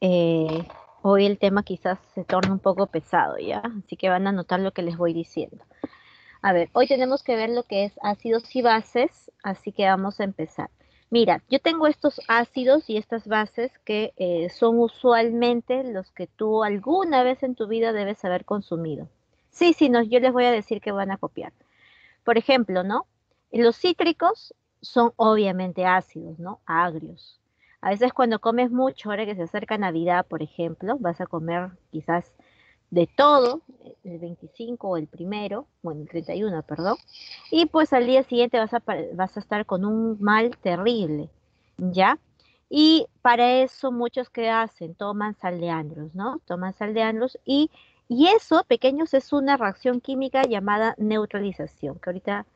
eh, hoy el tema quizás se torna un poco pesado, ¿ya? Así que van a notar lo que les voy diciendo. A ver, hoy tenemos que ver lo que es ácidos y bases, así que vamos a empezar. Mira, yo tengo estos ácidos y estas bases que eh, son usualmente los que tú alguna vez en tu vida debes haber consumido. Sí, sí, no, yo les voy a decir que van a copiar. Por ejemplo, ¿no? Los cítricos son obviamente ácidos, ¿no? Agrios. A veces cuando comes mucho, ahora que se acerca Navidad, por ejemplo, vas a comer quizás de todo, el 25 o el primero, bueno, el 31, perdón, y pues al día siguiente vas a, vas a estar con un mal terrible, ¿ya? Y para eso muchos que hacen, toman sal de ¿no? Toman sal de y, y eso, pequeños, es una reacción química llamada neutralización, que ahorita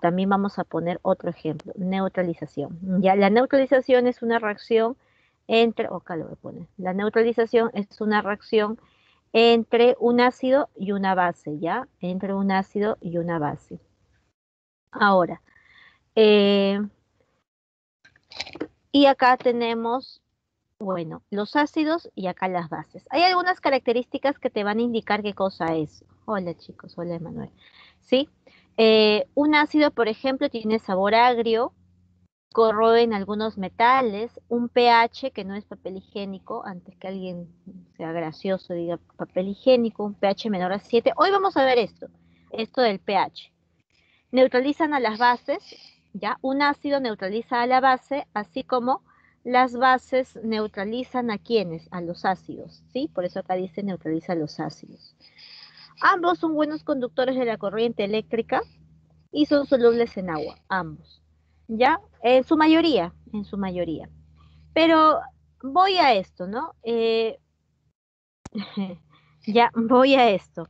también vamos a poner otro ejemplo, neutralización. Ya, la neutralización es una reacción entre, o acá lo voy a poner, la neutralización es una reacción entre un ácido y una base, ¿ya? Entre un ácido y una base. Ahora, eh, y acá tenemos, bueno, los ácidos y acá las bases. Hay algunas características que te van a indicar qué cosa es. Hola chicos, hola Emanuel. ¿Sí? Eh, un ácido, por ejemplo, tiene sabor agrio, corroen algunos metales, un pH que no es papel higiénico, antes que alguien sea gracioso diga papel higiénico, un pH menor a 7. Hoy vamos a ver esto, esto del pH. Neutralizan a las bases, ¿ya? Un ácido neutraliza a la base, así como las bases neutralizan a quienes, a los ácidos, ¿sí? Por eso acá dice neutraliza a los ácidos. Ambos son buenos conductores de la corriente eléctrica y son solubles en agua, ambos. ¿Ya? En su mayoría, en su mayoría. Pero voy a esto, ¿no? Eh, ya, voy a esto.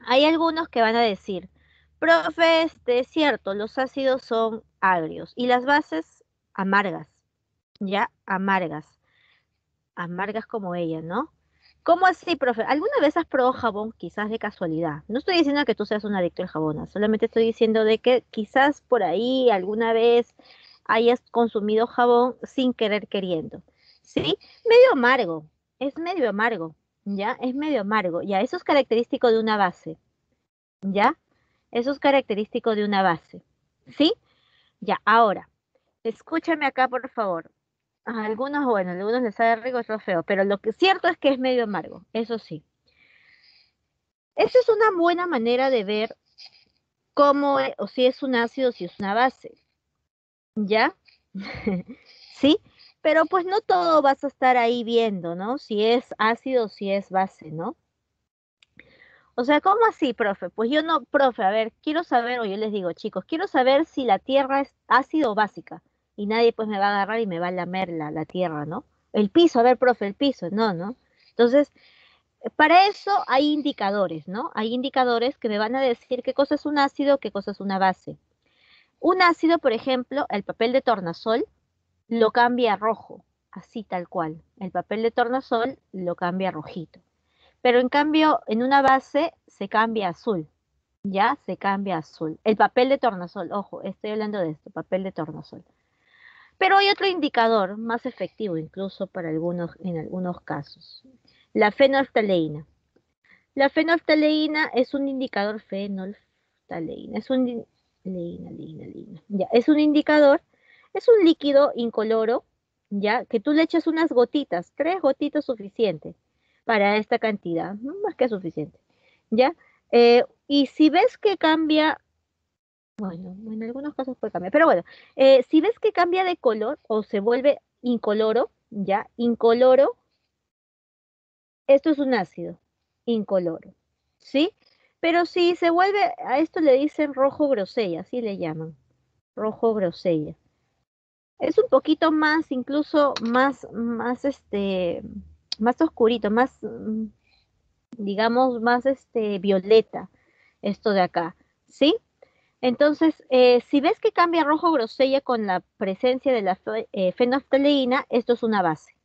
Hay algunos que van a decir, profe, este, es cierto, los ácidos son agrios y las bases amargas, ¿ya? Amargas. Amargas como ella, ¿no? ¿Cómo así, profe? ¿Alguna vez has probado jabón quizás de casualidad? No estoy diciendo que tú seas un adicto al jabón, solamente estoy diciendo de que quizás por ahí alguna vez hayas consumido jabón sin querer queriendo. ¿Sí? Medio amargo, es medio amargo, ¿ya? Es medio amargo, ya, eso es característico de una base, ¿ya? Eso es característico de una base, ¿sí? Ya, ahora, escúchame acá, por favor algunos, bueno, algunos les sabe rico, otros feo, pero lo que cierto es que es medio amargo, eso sí. Esa es una buena manera de ver cómo, e, o si es un ácido, si es una base. ¿Ya? ¿Sí? Pero pues no todo vas a estar ahí viendo, ¿no? Si es ácido, si es base, ¿no? O sea, ¿cómo así, profe? Pues yo no, profe, a ver, quiero saber, o yo les digo, chicos, quiero saber si la tierra es ácido o básica y nadie pues me va a agarrar y me va a lamer la, la tierra, ¿no? El piso, a ver, profe, el piso, no, ¿no? Entonces, para eso hay indicadores, ¿no? Hay indicadores que me van a decir qué cosa es un ácido, qué cosa es una base. Un ácido, por ejemplo, el papel de tornasol lo cambia a rojo, así tal cual. El papel de tornasol lo cambia a rojito. Pero en cambio, en una base se cambia a azul. Ya se cambia a azul. El papel de tornasol, ojo, estoy hablando de esto, papel de tornasol. Pero hay otro indicador más efectivo incluso para algunos, en algunos casos. La fenolftaleína. La fenolftaleína es un indicador fenolftaleína, es un ya, es un indicador, es un líquido incoloro, ya, que tú le echas unas gotitas, tres gotitas suficiente para esta cantidad, más que suficiente, ya. Eh, y si ves que cambia bueno, en algunos casos puede cambiar, pero bueno, eh, si ves que cambia de color o se vuelve incoloro, ya, incoloro, esto es un ácido, incoloro, ¿sí? Pero si se vuelve, a esto le dicen rojo grosella, así le llaman, rojo grosella. Es un poquito más, incluso más, más este, más oscurito, más, mm, digamos, más este, violeta, esto de acá, ¿sí? Entonces, eh, si ves que cambia rojo grosella con la presencia de la eh, fenolftaleína, esto es una base.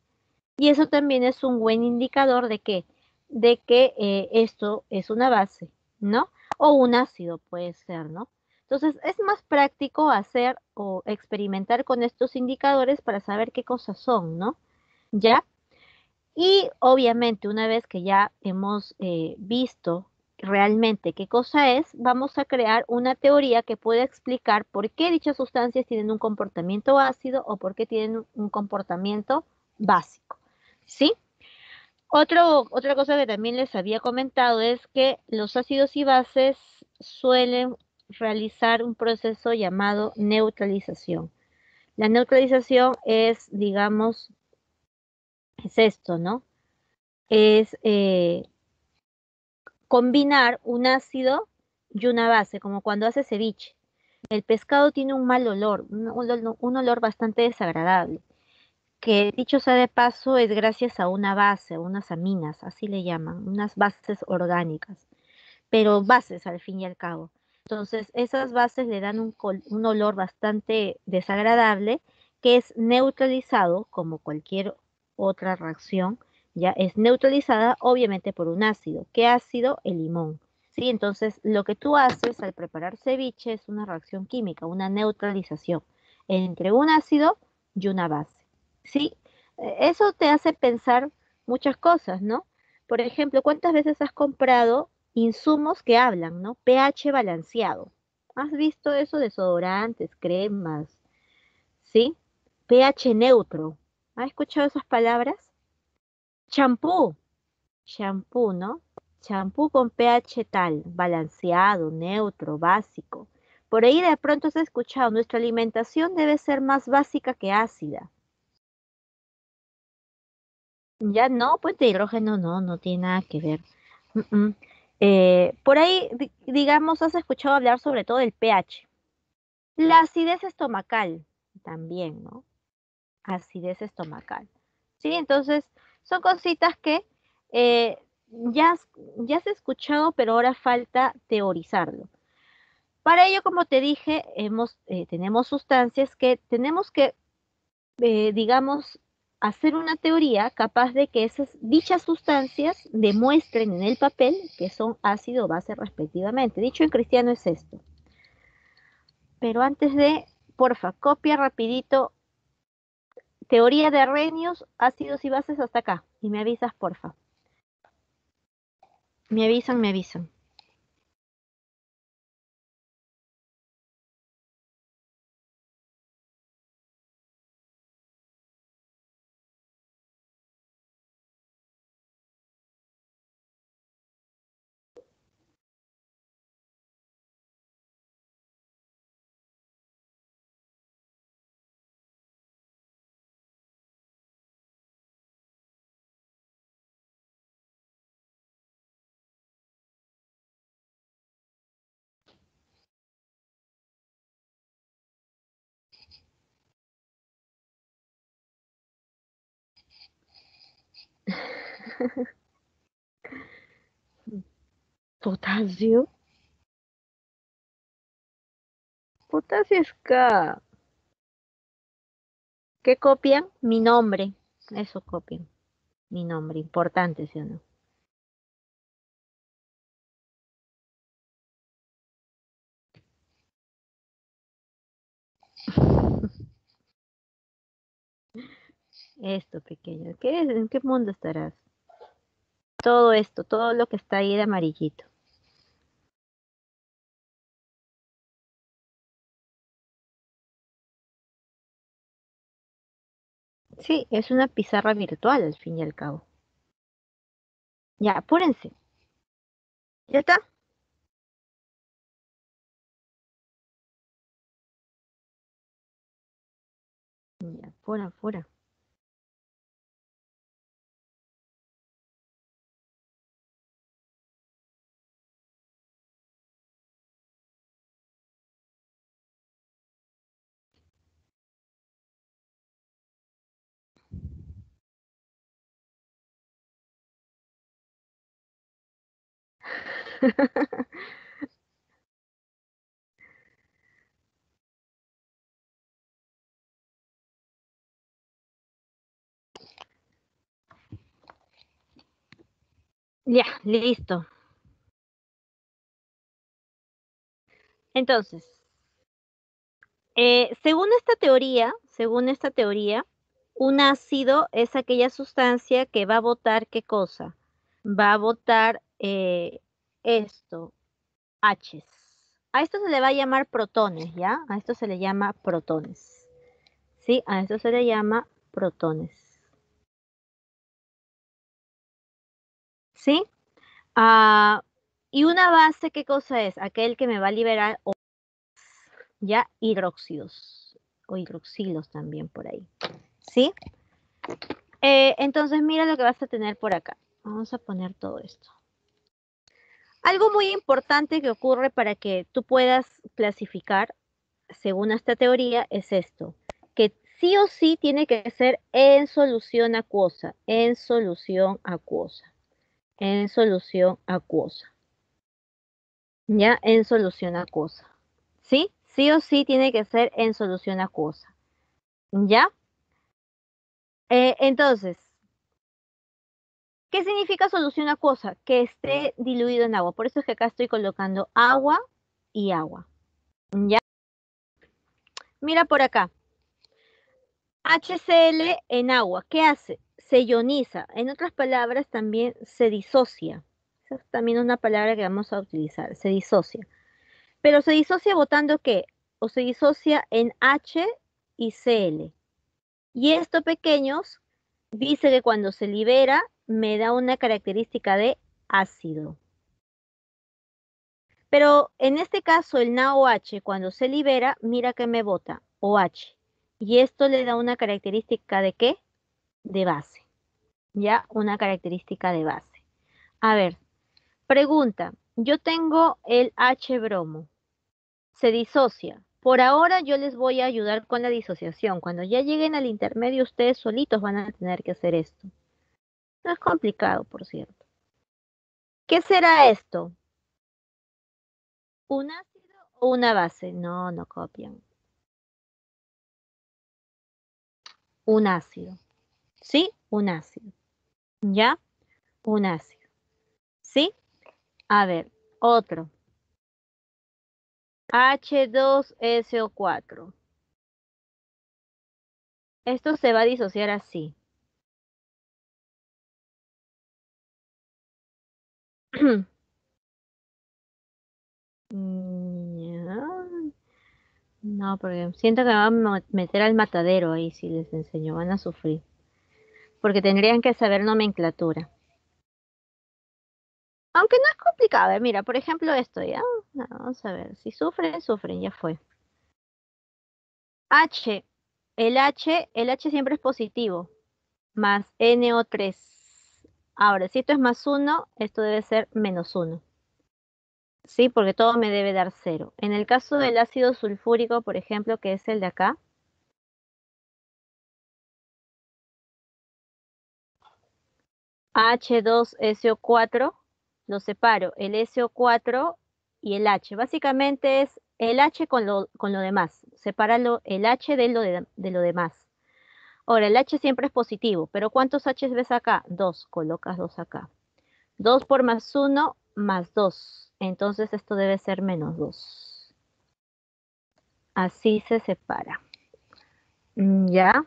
Y eso también es un buen indicador de que, de que eh, esto es una base, ¿no? O un ácido puede ser, ¿no? Entonces, es más práctico hacer o experimentar con estos indicadores para saber qué cosas son, ¿no? ¿Ya? Y obviamente una vez que ya hemos eh, visto realmente qué cosa es, vamos a crear una teoría que pueda explicar por qué dichas sustancias tienen un comportamiento ácido o por qué tienen un comportamiento básico. ¿Sí? Otro, otra cosa que también les había comentado es que los ácidos y bases suelen realizar un proceso llamado neutralización. La neutralización es, digamos, es esto, ¿no? Es eh, combinar un ácido y una base, como cuando hace ceviche. El pescado tiene un mal olor, un, olor bastante desagradable, que dicho sea de paso es gracias a una base, unas aminas, así le llaman, unas bases orgánicas, pero bases al fin y al cabo. Entonces, esas bases le dan un, un olor bastante desagradable que es neutralizado, como cualquier otra reacción, ya es neutralizada obviamente por un ácido. ¿Qué ácido? El limón. ¿Sí? Entonces, lo que tú haces al preparar ceviche es una reacción química, una neutralización entre un ácido y una base. ¿Sí? E, eso te hace pensar muchas cosas, ¿no? Por ejemplo, ¿cuántas veces has comprado insumos que hablan, ¿no? pH balanceado. ¿Has visto eso? Desodorantes, cremas, ¿sí? pH neutro. ¿Has escuchado esas palabras? Champú, champú, ¿no? Champú con pH tal, balanceado, neutro, básico. Por ahí de pronto has escuchado, nuestra alimentación debe ser más básica que ácida. Ya no, pues de hidrógeno no, no tiene nada que ver. Eh, por ahí, digamos, has escuchado hablar sobre todo del pH. La acidez estomacal también, ¿no? Acidez estomacal. Sí, entonces son cositas que eh, ya, ya has escuchado, pero ahora falta teorizarlo. Para ello, como te dije, hemos, eh, tenemos sustancias que tenemos que, eh, digamos, hacer una teoría capaz de que esas dichas sustancias demuestren en el papel que son ácido o base respectivamente. Dicho en cristiano es esto. Pero antes de, porfa, copia rapidito Teoría de Arrhenius, ácidos y bases hasta acá. Y me avisas, porfa. Me avisan, me avisan. Potasio. Potasio es K. ¿Qué copian? Mi nombre. Eso copian. Mi nombre. Importante, ¿sí o no? Esto, pequeño. ¿Qué? ¿En qué mundo estarás? Todo esto, todo lo que está ahí de amarillito. Sí, es una pizarra virtual al fin y al cabo. Ya, apúrense. ¿Ya está? Ya, fuera, fuera. Ya, listo. Entonces, eh, según esta teoría, según esta teoría, un ácido es aquella sustancia que va a botar qué cosa? Va a botar eh, esto, H. A esto se le va a llamar protones, ¿ya? A esto se le llama protones. ¿Sí? A esto se le llama protones. ¿Sí? Ah, y una base, ¿qué cosa es? Aquel que me va a liberar ya hidróxidos o hidroxilos también por ahí. ¿Sí? Eh, entonces mira lo que vas a tener por acá. Vamos a poner todo esto. Algo muy importante que ocurre para que tú puedas clasificar, según esta teoría, es esto, que sí o sí tiene que ser en solución acuosa, en solución acuosa, en solución acuosa. ¿Ya? En solución acuosa. ¿Sí? Sí o sí tiene que ser en solución acuosa. ¿Ya? Eh, entonces, ¿qué significa solución acuosa? Que esté diluido en agua. Por eso es que acá estoy colocando agua y agua. ¿Ya? Mira por acá. HCl en agua, ¿qué hace? Se ioniza. En otras palabras, también se disocia. Esa es también una palabra que vamos a utilizar. Se disocia. Pero se disocia botando qué? O se disocia en H y Cl. Y esto, pequeños, dice que cuando se libera me da una característica de ácido. Pero en este caso el NaOH cuando se libera, mira que me bota OH. Y esto le da una característica de qué? De base. Ya, una característica de base. A ver, pregunta. Yo tengo el H bromo. Se disocia. Por ahora yo les voy a ayudar con la disociación. Cuando ya lleguen al intermedio, ustedes solitos van a tener que hacer esto. No es complicado, por cierto. ¿Qué será esto? ¿Un ácido o una base? No, no copian. Un ácido. ¿Sí? Un ácido. ¿Ya? Un ácido. ¿Sí? A ver, otro. H2SO4. Esto se va a disociar así. No, porque siento que me van a meter al matadero ahí si les enseño, van a sufrir. Porque tendrían que saber nomenclatura. Aunque no es complicado, mira, por ejemplo esto, ¿ya? Vamos a ver, si sufren, sufren, ya fue. H, el H, el H siempre es positivo, más NO3. Ahora, si esto es más 1, esto debe ser menos 1. ¿Sí? Porque todo me debe dar 0. En el caso del ácido sulfúrico, por ejemplo, que es el de acá, H2SO4 lo separo, el SO4 y el H. Básicamente es el H con lo, con lo demás. Sepáralo el H de lo, de, lo demás. Ahora, el H siempre es positivo, pero ¿cuántos H ves acá? Dos, colocas dos acá. 2 por más 1 más 2. Entonces esto debe ser menos 2. Así se separa. Mm, ¿Ya?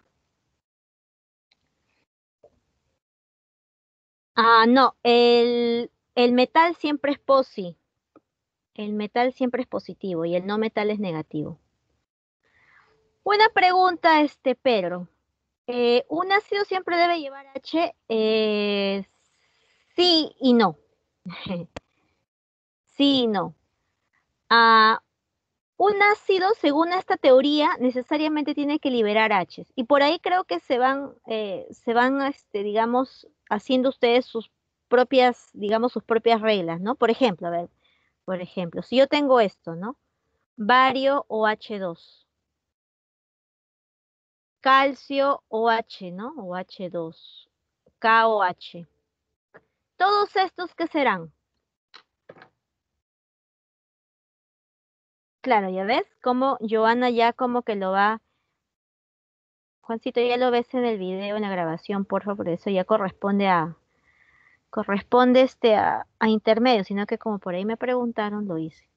Ah, no, el, el metal siempre es posi. El metal siempre es positivo y el no metal es negativo. Buena pregunta, este Pedro. Eh, ¿Un ácido siempre debe llevar H? Eh, sí y no. sí y no. Ah, un ácido, según esta teoría, necesariamente tiene que liberar H. Y por ahí creo que se van, eh, se van este, digamos, haciendo ustedes sus propias, digamos, sus propias reglas, ¿no? Por ejemplo, a ver, por ejemplo, si yo tengo esto, ¿no? Bario OH2. Calcio OH, ¿no? OH2. KOH. Todos estos, ¿qué serán? Claro, ya ves cómo Joana ya como que lo va... Juancito, ya lo ves en el video, en la grabación, por favor, eso ya corresponde a, corresponde este a, intermedio, sino que como por ahí me preguntaron, lo hice.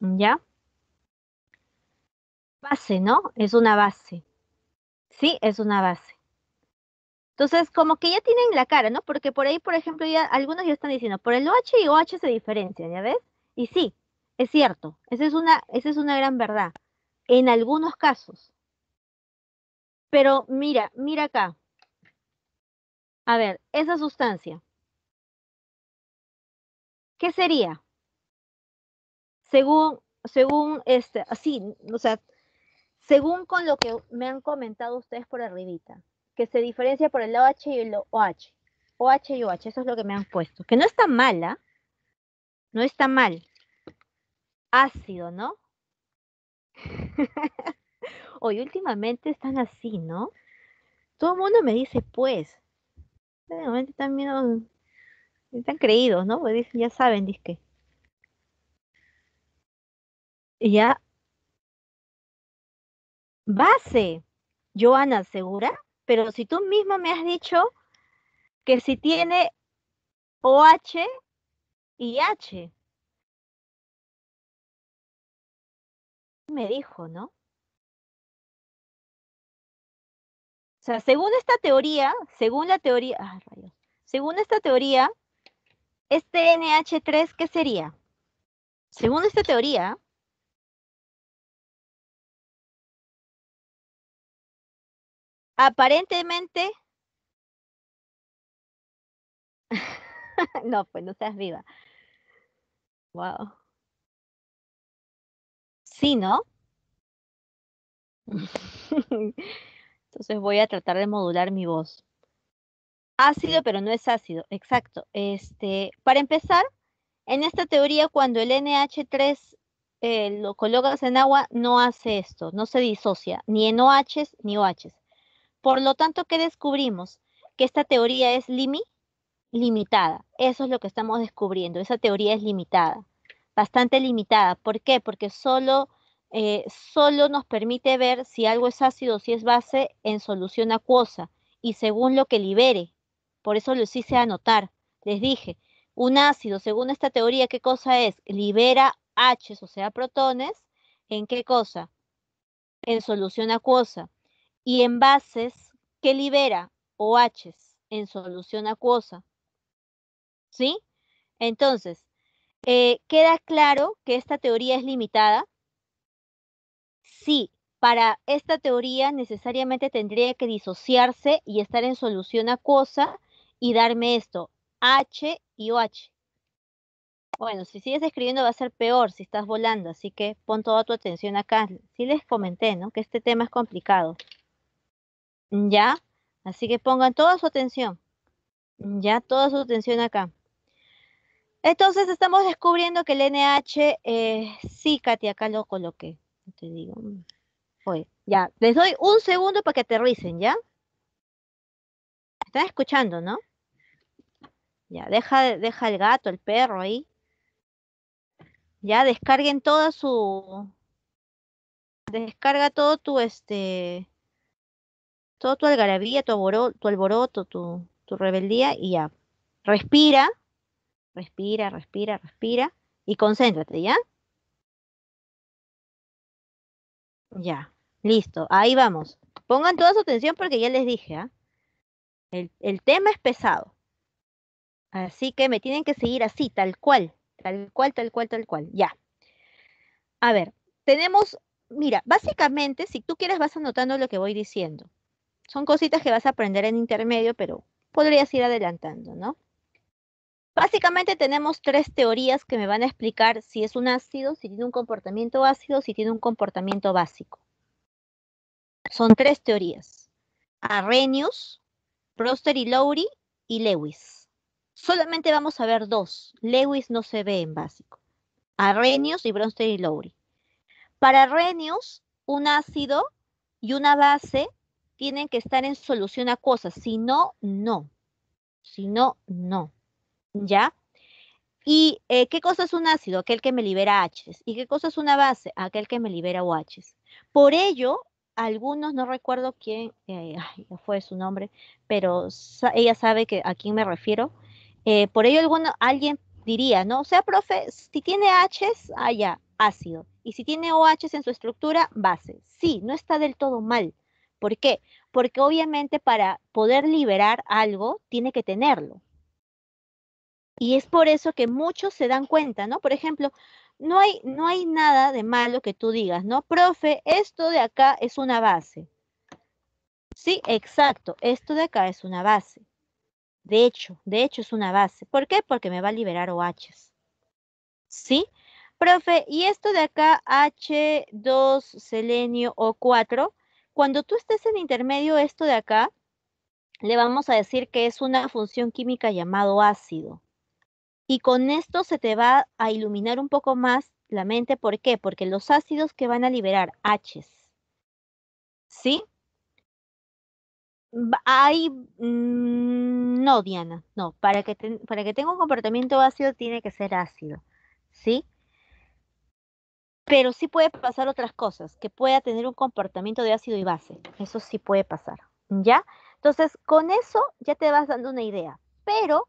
¿Ya? Base, ¿no? Es una base. Sí, es una base. Entonces, como que ya tienen la cara, ¿no? Porque por ahí, por ejemplo, ya algunos ya están diciendo, por el OH y OH se diferencian, ¿ya ves? Y sí, es cierto, esa es una, esa es una gran verdad, en algunos casos. Pero mira, mira acá. A ver, esa sustancia. ¿Qué sería? Según, según este, así, o sea, según con lo que me han comentado ustedes por arribita que se diferencia por el OH y el OH. OH y OH, eso es lo que me han puesto. Que no está mala, no está mal. Ácido, ¿no? Hoy últimamente están así, ¿no? Todo el mundo me dice, pues. Últimamente están viendo, están creídos, ¿no? Pues ya saben, disque. Ya. Base. Joana, ¿segura? Pero si tú mismo me has dicho que si tiene OH y H. Me dijo, ¿no? O sea, según esta teoría, según la teoría, según esta teoría, este NH3, ¿qué sería? Según esta teoría, Aparentemente. no, pues no seas viva. Wow. Sí, ¿no? Entonces voy a tratar de modular mi voz. Ácido, pero no es ácido. Exacto. Este, para empezar, en esta teoría, cuando el NH3 eh, lo colocas en agua, no hace esto, no se disocia, ni en OHs ni OHs. Por lo tanto, ¿qué descubrimos? Que esta teoría es limi limitada. Eso es lo que estamos descubriendo. Esa teoría es limitada, bastante limitada. ¿Por qué? Porque solo, eh, solo nos permite ver si algo es ácido o si es base en solución acuosa y según lo que libere. Por eso lo hice anotar. Les dije, un ácido, según esta teoría, ¿qué cosa es? Libera H, o sea, protones, ¿en qué cosa? En solución acuosa y envases que libera OHs en solución acuosa. ¿Sí? Entonces, eh, ¿queda claro que esta teoría es limitada? Sí, para esta teoría necesariamente tendría que disociarse y estar en solución acuosa y darme esto, H y OH. Bueno, si sigues escribiendo va a ser peor si estás volando, así que pon toda tu atención acá. Sí les comenté, ¿no? Que este tema es complicado. ¿Ya? Así que pongan toda su atención. Ya, toda su atención acá. Entonces estamos descubriendo que el NH, eh, sí, Katy, acá lo coloqué. Te digo. Oye, ya, les doy un segundo para que aterricen, ¿ya? Están escuchando, ¿no? Ya, deja, deja el gato, el perro ahí. Ya, descarguen toda su... Descarga todo tu, este tu algarabía, tu alboroto, tu rebeldía y ya. Respira, respira, respira, respira y concéntrate, ¿ya? Ya, listo, ahí vamos. Pongan toda su atención porque ya les dije, ¿ah? El, el, tema es pesado. Así que me tienen que seguir así, tal cual, tal cual, tal cual, tal cual, ya. A ver, tenemos, mira, básicamente, si tú quieres vas anotando lo que voy diciendo. Son cositas que vas a aprender en intermedio, pero podrías ir adelantando, ¿no? Básicamente tenemos tres teorías que me van a explicar si es un ácido, si tiene un comportamiento ácido, si tiene un comportamiento básico. Son tres teorías. Arrhenius, Proster y Lowry y Lewis. Solamente vamos a ver dos. Lewis no se ve en básico. Arrhenius y Brewster y Lowry. Para Arrhenius, un ácido y una base tienen que estar en solución a cosas, si no, no. Si no, no. ¿Ya? ¿Y eh, qué cosa es un ácido? Aquel que me libera H's. ¿Y qué cosa es una base? Aquel que me libera OHs. Por ello, algunos, no recuerdo quién, eh, fue su nombre, pero ella sabe que a quién me refiero. Eh, por ello, alguno, alguien diría, ¿no? O sea, profe, si tiene H's, ah, ya, ácido. Y si tiene OHs en su estructura, base. Sí, no está del todo mal. ¿Por qué? Porque obviamente para poder liberar algo, tiene que tenerlo. Y es por eso que muchos se dan cuenta, ¿no? Por ejemplo, no hay, no hay nada de malo que tú digas, ¿no? Profe, esto de acá es una base. Sí, exacto, esto de acá es una base. De hecho, de hecho es una base. ¿Por qué? Porque me va a liberar OHs. ¿Sí? Profe, y esto de acá, H2, selenio O4, cuando tú estés en intermedio, esto de acá, le vamos a decir que es una función química llamado ácido. Y con esto se te va a iluminar un poco más la mente. ¿Por qué? Porque los ácidos que van a liberar Hs, ¿sí? Hay, mm, no, Diana, no. Para que, para que tenga un comportamiento ácido tiene que ser ácido, ¿sí? Pero sí puede pasar otras cosas, que pueda tener un comportamiento de ácido y base. Eso sí puede pasar, ¿ya? Entonces, con eso ya te vas dando una idea. Pero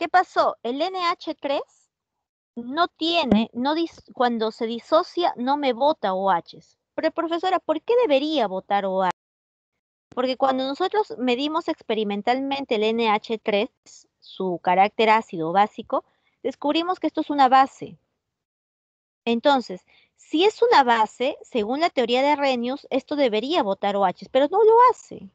¿Qué pasó? El NH3 no tiene, no cuando se disocia no me bota OHs. Pero profesora, ¿por qué debería votar OH? Porque cuando nosotros medimos experimentalmente el NH3, su carácter ácido básico, descubrimos que esto es una base. Entonces, si es una base, según la teoría de Arrhenius, esto debería votar OHs, pero no lo hace.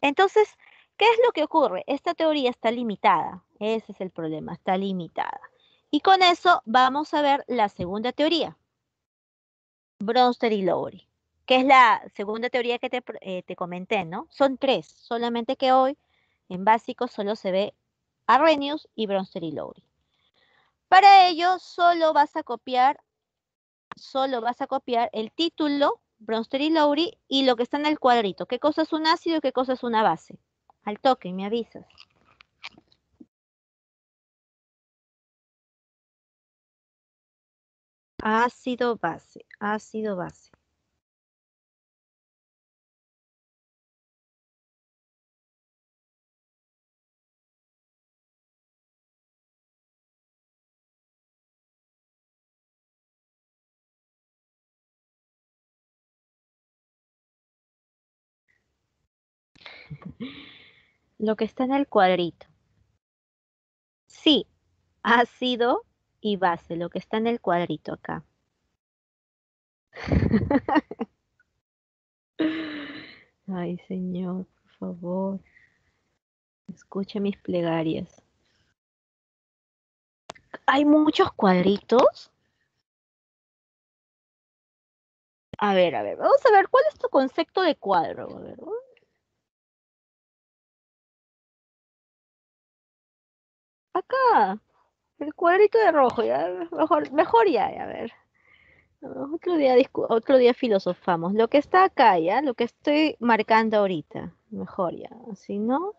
Entonces, ¿qué es lo que ocurre? Esta teoría está limitada. Ese es el problema, está limitada. Y con eso vamos a ver la segunda teoría. Bronster y Lowry, que es la segunda teoría que te, eh, te, comenté, ¿no? Son tres, solamente que hoy en básico solo se ve Arrhenius y Bronster y Lowry. Para ello solo vas a copiar, solo vas a copiar el título, Bronster y Lowry, y lo que está en el cuadrito. ¿Qué cosa es un ácido y qué cosa es una base? Al toque, me avisas. Ácido base, ácido base. Lo que está en el cuadrito. Sí, ácido y base, lo que está en el cuadrito acá. Ay, Señor, por favor, escuche mis plegarias. ¿Hay muchos cuadritos? A ver, a ver, vamos a ver, ¿cuál es tu concepto de cuadro? Acá. El cuadrito de rojo, ya, mejor, mejor ya, a ver. Otro día, otro día filosofamos. Lo que está acá, ya, lo que estoy marcando ahorita. Mejor ya, si no.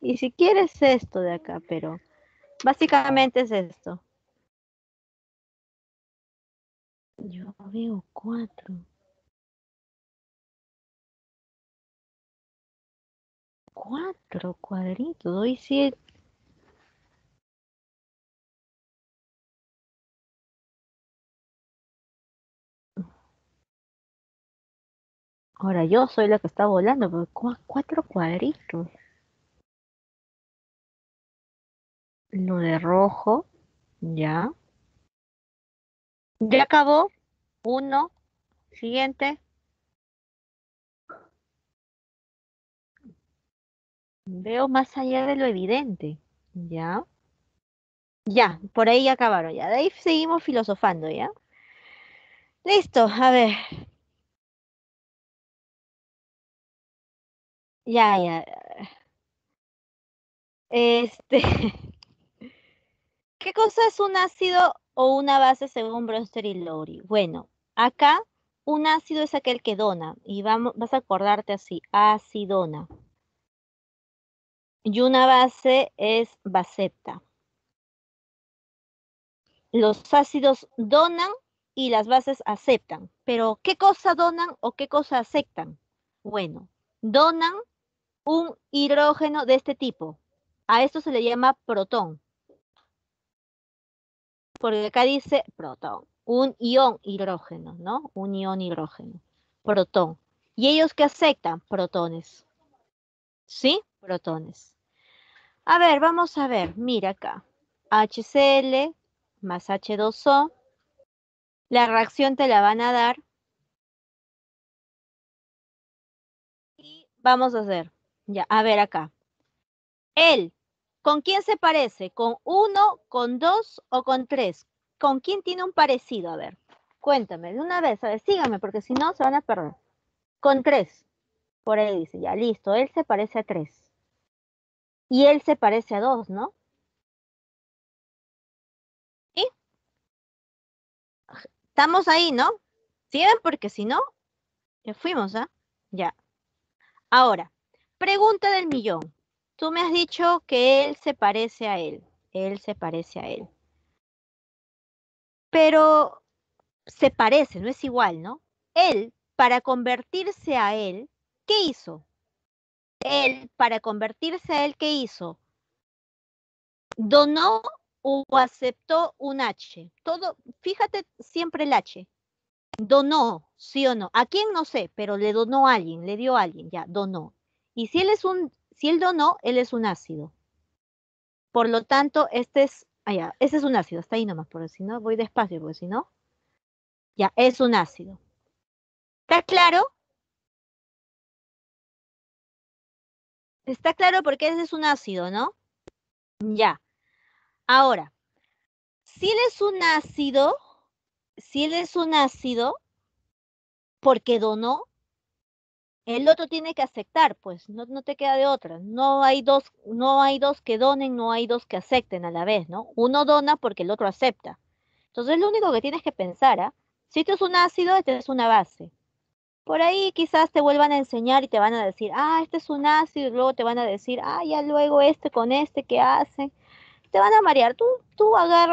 Y si quieres esto de acá, pero básicamente es esto. Yo veo cuatro. Cuatro cuadritos, doy siete. Ahora yo soy la que está volando, pero cuatro cuadritos. Lo de rojo, ya. Ya acabó. Uno. Siguiente. Veo más allá de lo evidente. Ya. Ya, por ahí ya acabaron, ya. De ahí seguimos filosofando, ¿ya? Listo, a ver. Ya, ya. Este. ¿Qué cosa es un ácido o una base según Bronster y Lowry? Bueno, acá un ácido es aquel que dona y vamos, vas a acordarte así, acidona. Y una base es basepta. Los ácidos donan y las bases aceptan. Pero, ¿qué cosa donan o qué cosa aceptan? Bueno, donan un hidrógeno de este tipo. A esto se le llama protón. Porque acá dice protón, un ión hidrógeno, ¿no? Un ión hidrógeno, protón. ¿Y ellos qué aceptan? Protones. ¿Sí? Protones. A ver, vamos a ver. Mira acá. HCl más H2O. La reacción te la van a dar. Y vamos a hacer. Ya, a ver acá. Él, ¿con quién se parece? ¿Con uno, con dos o con tres? ¿Con quién tiene un parecido? A ver, cuéntame de una vez, a ver, síganme, porque si no se van a perder. Con tres. Por ahí dice, ya, listo, él se parece a tres. Y él se parece a dos, ¿no? ¿Sí? Estamos ahí, ¿no? ¿Siguen? Porque si no, ya fuimos, ¿ah? Ya. Ahora, pregunta del millón. Tú me has dicho que él se parece a él. Él se parece a él. Pero se parece, no es igual, ¿no? Él, para convertirse a él, ¿qué hizo? Él, para convertirse a él, ¿qué hizo? Donó o aceptó un H. Todo, fíjate siempre el H. Donó, sí o no. ¿A quién? No sé, pero le donó a alguien, le dio a alguien, ya, donó. Y si él es un si él donó, él es un ácido. Por lo tanto, este es, allá, ah, es un ácido, está ahí nomás, porque si no, voy despacio, porque si no, ya, es un ácido. ¿Está claro? Está claro porque ese es un ácido, ¿no? Ya. Ahora, si él es un ácido, si él es un ácido, porque donó, el otro tiene que aceptar, pues, no, no, te queda de otra. No hay, dos, no hay dos que donen, no hay dos que acepten a la vez, ¿no? Uno dona porque el otro acepta. Entonces, lo único que tienes que pensar, ¿ah? Si esto es un ácido, este es una base. Por ahí quizás te vuelvan a enseñar y te van a decir, ah, este es un ácido, y luego te van a decir, ah, ya luego este con este, ¿qué hacen? Te van a marear. Tú, tú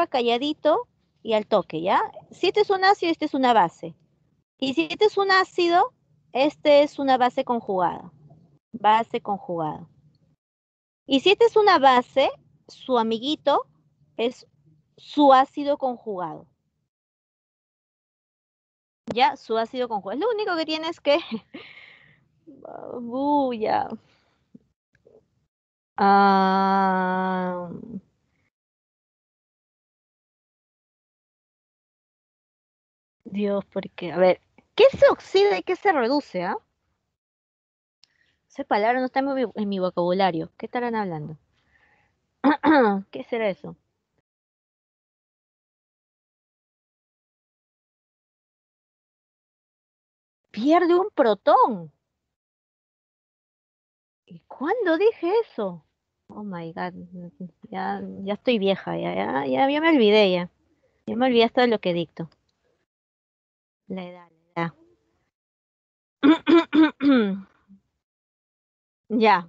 calladito y al toque, ¿ya? Si este es un ácido, este es una base. Y si este es un ácido, este es una base conjugada. Base conjugada. Y si esta es una base, su amiguito es su ácido conjugado. Ya, su ácido conjugado. Lo único que tiene es que... Bulla. Ah... Dios, porque, a ver, ¿Qué se oxida y qué se reduce? ¿ah? Esa palabra no está en mi, vocabulario. ¿Qué estarán hablando? ¿Qué será eso? Pierde un protón. ¿Y cuándo dije eso? Oh my god, ya, ya estoy vieja, ya, ya, ya, me olvidé ya. Ya me olvidé hasta de lo que dicto. La edad. Ya.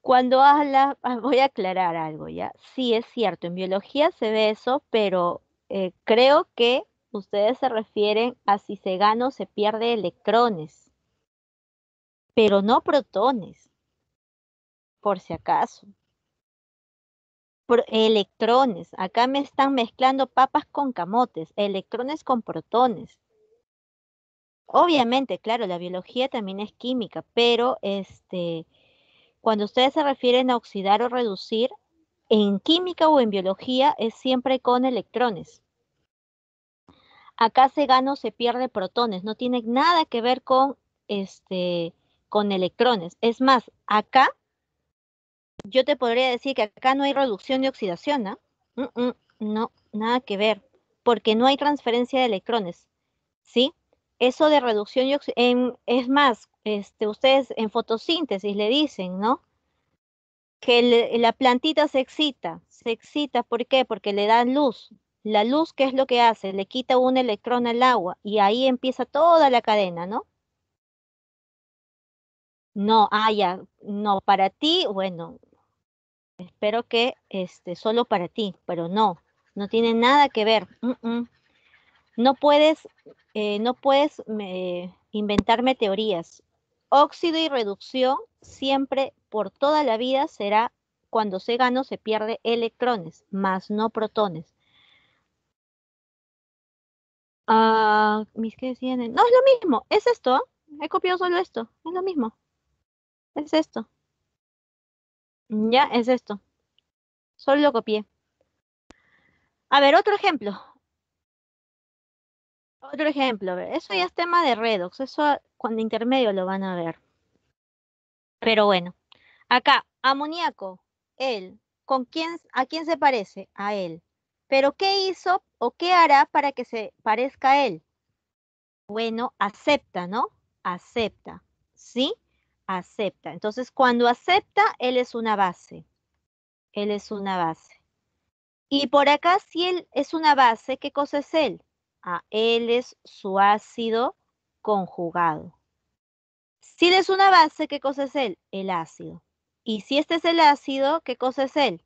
Cuando habla, ah, voy a aclarar algo, ¿ya? Sí, es cierto, en biología se ve eso, pero eh, creo que ustedes se refieren a si se gana o se pierde electrones, pero no protones, por si acaso electrones. Acá me están mezclando papas con camotes, electrones con protones. Obviamente, claro, la biología también es química, pero este, cuando ustedes se refieren a oxidar o reducir, en química o en biología es siempre con electrones. Acá se gana o se pierde protones, no tiene nada que ver con, este, con electrones. Es más, acá yo te podría decir que acá no hay reducción de oxidación, ¿no? no, nada que ver, porque no hay transferencia de electrones, ¿sí? Eso de reducción de oxidación, es más, este, ustedes en fotosíntesis le dicen, ¿no? Que la plantita se excita, se excita, ¿por qué? Porque le dan luz. La luz, ¿qué es lo que hace? Le quita un electrón al agua y ahí empieza toda la cadena, ¿no? No, ah, ya, no, para ti, bueno, espero que este, solo para ti, pero no, no tiene nada que ver. No puedes, eh, no puedes inventarme teorías. Óxido y reducción siempre por toda la vida será cuando se gana se pierde electrones, más no protones. Ah, mis que decían, no, es lo mismo, es esto, he copiado solo esto, es lo mismo, es esto. Ya, es esto. Solo lo copié. A ver, otro ejemplo. Otro ejemplo, eso ya es tema de redox, eso cuando intermedio lo van a ver. Pero bueno, acá, amoníaco, él, ¿con quién, a quién se parece? A él. Pero ¿qué hizo o qué hará para que se parezca a él? Bueno, acepta, ¿no? Acepta, ¿sí? Acepta. Entonces, cuando acepta, él es una base. Él es una base. Y por acá, si él es una base, ¿qué cosa es él? Ah, él es su ácido conjugado. Si él es una base, ¿qué cosa es él? El ácido. Y si este es el ácido, ¿qué cosa es él?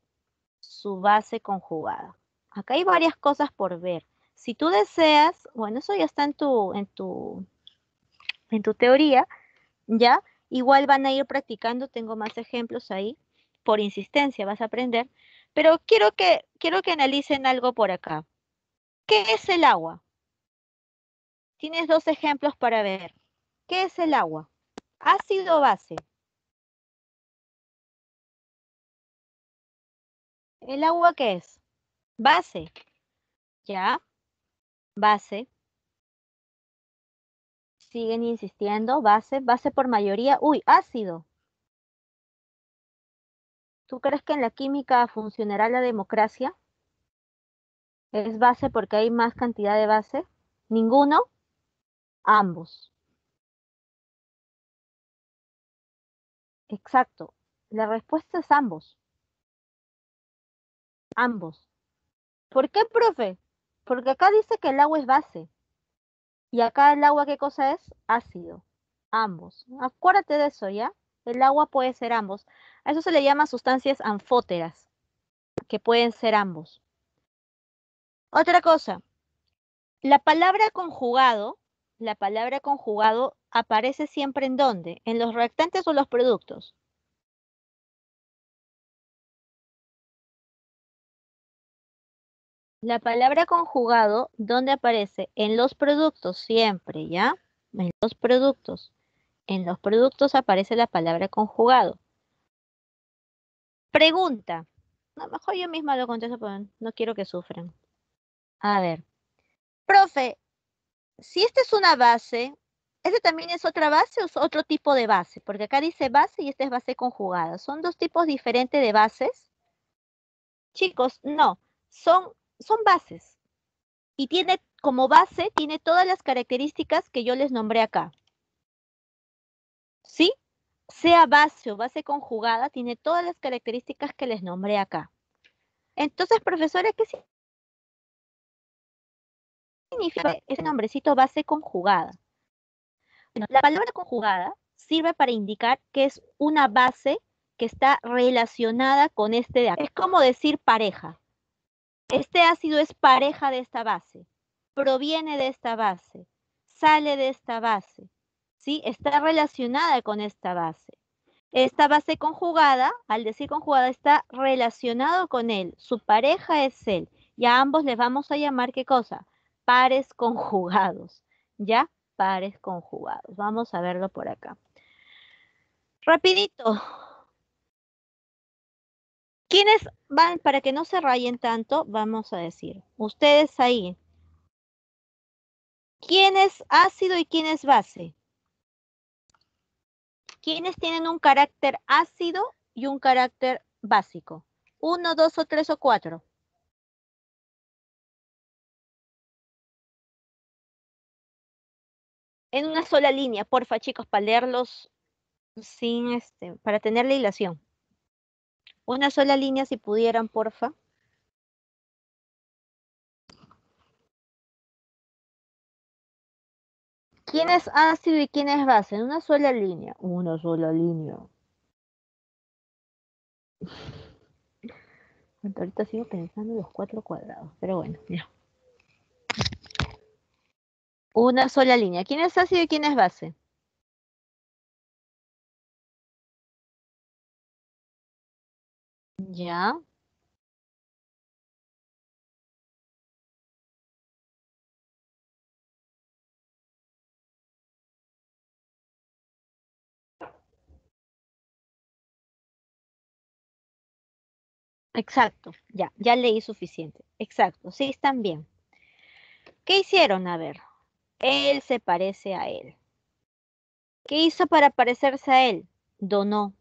Su base conjugada. Acá hay varias cosas por ver. Si tú deseas, bueno, eso ya está en tu, en tu, en tu teoría, ¿ya? Igual van a ir practicando, tengo más ejemplos ahí. Por insistencia vas a aprender. Pero quiero que, quiero que analicen algo por acá. ¿Qué es el agua? Tienes dos ejemplos para ver. ¿Qué es el agua? Ácido base. ¿El agua qué es? Base. ¿Ya? Base. Siguen insistiendo. Base. Base por mayoría. Uy, ácido. ¿Tú crees que en la química funcionará la democracia? ¿Es base porque hay más cantidad de base? ¿Ninguno? Ambos. Exacto. La respuesta es ambos. Ambos. ¿Por qué, profe? Porque acá dice que el agua es base. Y acá el agua, ¿qué cosa es? Ácido. Ambos. Acuérdate de eso, ¿ya? El agua puede ser ambos. A eso se le llama sustancias anfóteras, que pueden ser ambos. Otra cosa. La palabra conjugado, la palabra conjugado aparece siempre en dónde? ¿En los reactantes o los productos? La palabra conjugado, ¿dónde aparece? En los productos siempre, ¿ya? En los productos. En los productos aparece la palabra conjugado. Pregunta. A mejor yo misma lo contesto, pero no quiero que sufran. A ver. Profe, si esta es una base, ¿este también es otra base o es otro tipo de base? Porque acá dice base y esta es base conjugada. ¿Son dos tipos diferentes de bases? Chicos, no. Son son bases. Y tiene como base, tiene todas las características que yo les nombré acá. ¿Sí? Sea base o base conjugada, tiene todas las características que les nombré acá. Entonces, profesora, ¿qué significa ese nombrecito base conjugada? la palabra conjugada sirve para indicar que es una base que está relacionada con este de acá. Es como decir pareja. Este ácido es pareja de esta base, proviene de esta base, sale de esta base, ¿sí? Está relacionada con esta base. Esta base conjugada, al decir conjugada, está relacionado con él. Su pareja es él. Y a ambos les vamos a llamar, ¿qué cosa? Pares conjugados, ¿ya? Pares conjugados. Vamos a verlo por acá. Rapidito, ¿Quiénes van, para que no se rayen tanto, vamos a decir, ustedes ahí, ¿quién es ácido y quién es base? ¿Quiénes tienen un carácter ácido y un carácter básico? ¿Uno, dos o tres o cuatro? En una sola línea, porfa chicos, para leerlos sin este, para tener la hilación. Una sola línea si pudieran, porfa. ¿Quién es ácido y quién es base? En una sola línea. Una sola línea. Ahorita sigo pensando en los cuatro cuadrados, pero bueno, ya. Una sola línea. ¿Quién es ácido y quién es base? Ya. Exacto, ya, ya leí suficiente. Exacto, sí, están bien. ¿Qué hicieron? A ver, él se parece a él. ¿Qué hizo para parecerse a él? Donó.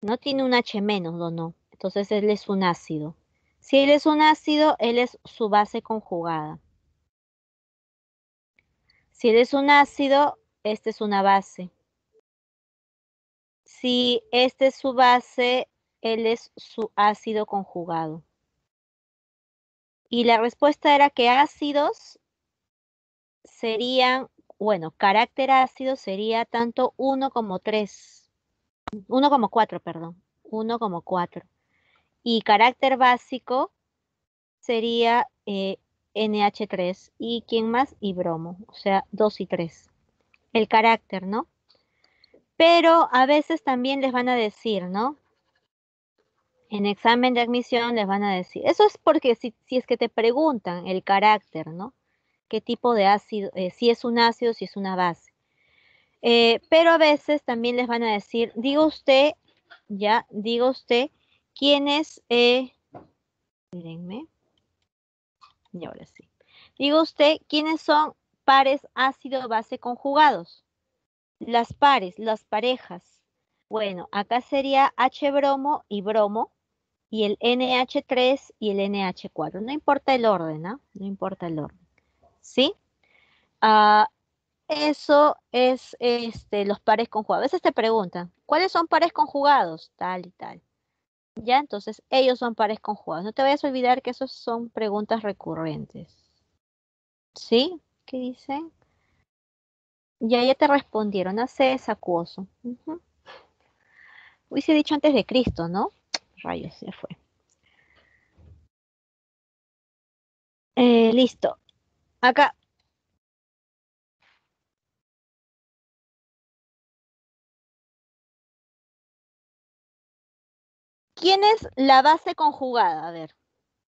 No tiene un H menos, donó. Entonces él es un ácido. Si él es un ácido, él es su base conjugada. Si él es un ácido, este es una base. Si este es su base, él es su ácido conjugado. Y la respuesta era que ácidos serían, bueno, carácter ácido sería tanto 1 como 3. 1 como 4, perdón. 1 como 4. Y carácter básico sería eh, NH3. ¿Y quién más? Y bromo. O sea, 2 y 3. El carácter, ¿no? Pero a veces también les van a decir, ¿no? En examen de admisión les van a decir. Eso es porque si, es que te preguntan el carácter, ¿no? ¿Qué tipo de ácido? Eh, si es un ácido, si es una base. Eh, pero a veces también les van a decir, diga usted, ya, diga usted ¿Quiénes, eh, mírenme, y ahora sí. Digo usted, ¿quiénes son pares ácido-base conjugados? Las pares, las parejas. Bueno, acá sería H-bromo y bromo, y el NH3 y el NH4. No importa el orden, ¿no? No importa el orden. ¿Sí? Ah, eso es este, los pares conjugados. A veces te preguntan, ¿cuáles son pares conjugados? Tal y tal. ¿Ya? Entonces, ellos son pares conjugados. No te vayas a olvidar que esos son preguntas recurrentes. ¿Sí? ¿Qué dicen? Ya, ya te respondieron. Hace es acuoso. Hubiese dicho antes de Cristo, ¿no? Rayos, ya fue. Eh, listo. Acá, ¿Quién es la base conjugada? A ver,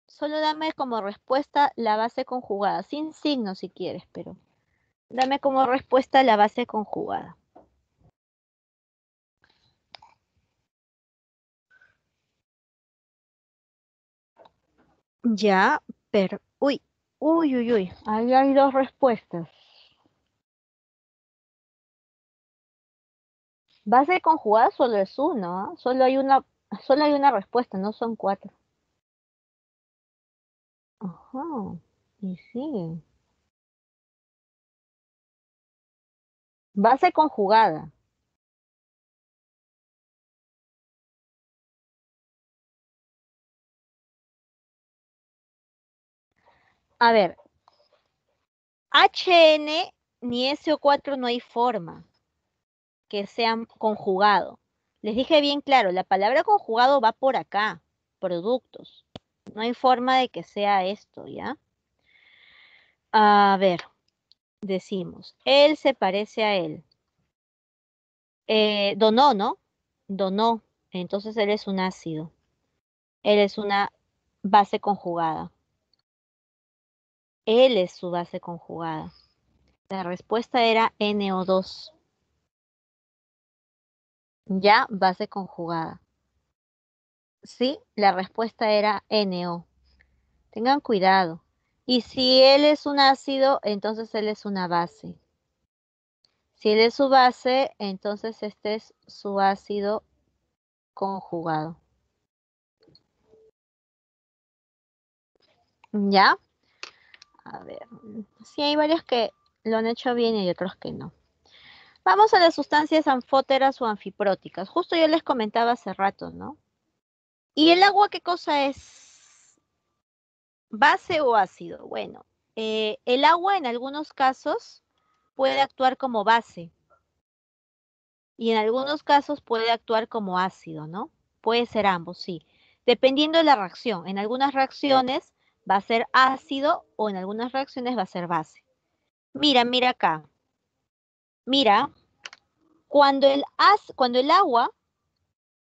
solo dame como respuesta la base conjugada, sin signo si quieres, pero dame como respuesta la base conjugada. Ya, pero, uy, uy, uy, uy, ahí hay dos respuestas. Base conjugada solo es uno, ¿ah? solo hay una Solo hay una respuesta, no son cuatro. Ajá, y sí. Base conjugada. A ver, HN ni SO4 no hay forma que sean conjugados. Les dije bien claro, la palabra conjugado va por acá, productos. No hay forma de que sea esto, ¿ya? A ver, decimos, él se parece a él. Eh, donó, ¿no? Donó. Entonces él es un ácido. Él es una base conjugada. Él es su base conjugada. La respuesta era NO2. Ya, base conjugada. Sí, la respuesta era NO. Tengan cuidado. Y si él es un ácido, entonces él es una base. Si él es su base, entonces este es su ácido conjugado. ¿Ya? A ver, sí hay varios que lo han hecho bien y otros que no. Vamos a las sustancias anfóteras o anfipróticas. Justo yo les comentaba hace rato, ¿no? ¿Y el agua qué cosa es? ¿Base o ácido? Bueno, eh, el agua en algunos casos puede actuar como base y en algunos casos puede actuar como ácido, ¿no? Puede ser ambos, sí. Dependiendo de la reacción. En algunas reacciones va a ser ácido o en algunas reacciones va a ser base. Mira, mira acá. Mira, cuando el, cuando el agua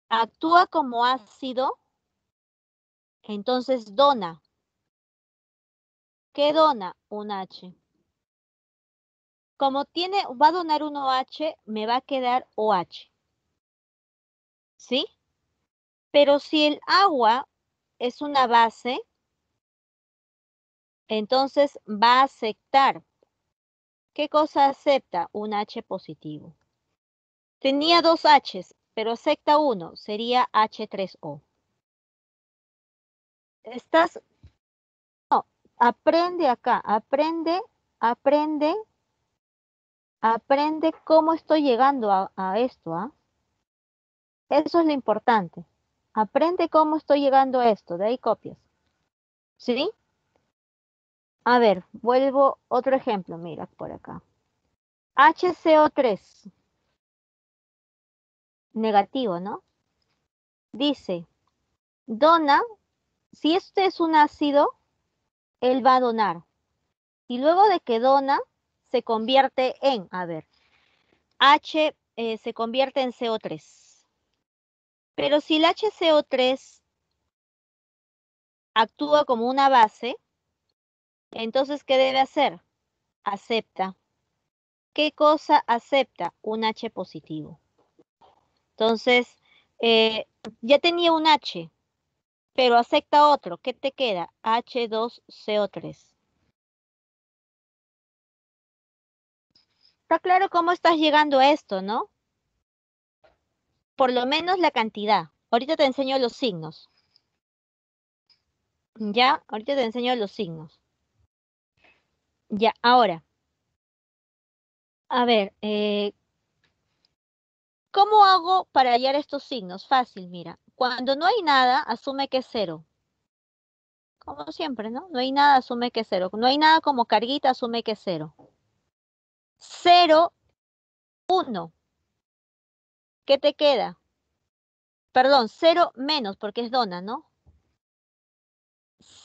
actúa como ácido, entonces dona. ¿Qué dona? Un H. Como tiene, va a donar un OH, me va a quedar OH. ¿Sí? Pero si el agua es una base, entonces va a aceptar. ¿Qué cosa acepta? Un H positivo. Tenía dos H's, pero acepta uno, sería H3O. Estás, no, aprende acá, aprende, aprende, aprende cómo estoy llegando a, esto, ¿ah? Eso es lo importante. Aprende cómo estoy llegando a esto, de ahí copias. ¿Sí? A ver, vuelvo otro ejemplo, mira por acá. HCO3. Negativo, ¿no? Dice, dona, si este es un ácido, él va a donar. Y luego de que dona, se convierte en, a ver, H eh, se convierte en CO3. Pero si el HCO3 actúa como una base, entonces, ¿qué debe hacer? Acepta. ¿Qué cosa acepta? Un H positivo. Entonces, eh, ya tenía un H, pero acepta otro. ¿Qué te queda? H2CO3. Está claro cómo estás llegando a esto, ¿no? por lo menos la cantidad. Ahorita te enseño los signos. Ya, ahorita te enseño los signos. Ya, ahora. A ver, eh, ¿cómo hago para hallar estos signos? Fácil, mira. Cuando no hay nada, asume que es cero. Como siempre, ¿no? No hay nada, asume que es cero. No hay nada como carguita, asume que es cero. Cero, uno. ¿Qué te queda? Perdón, 0 menos, porque es dona, ¿no?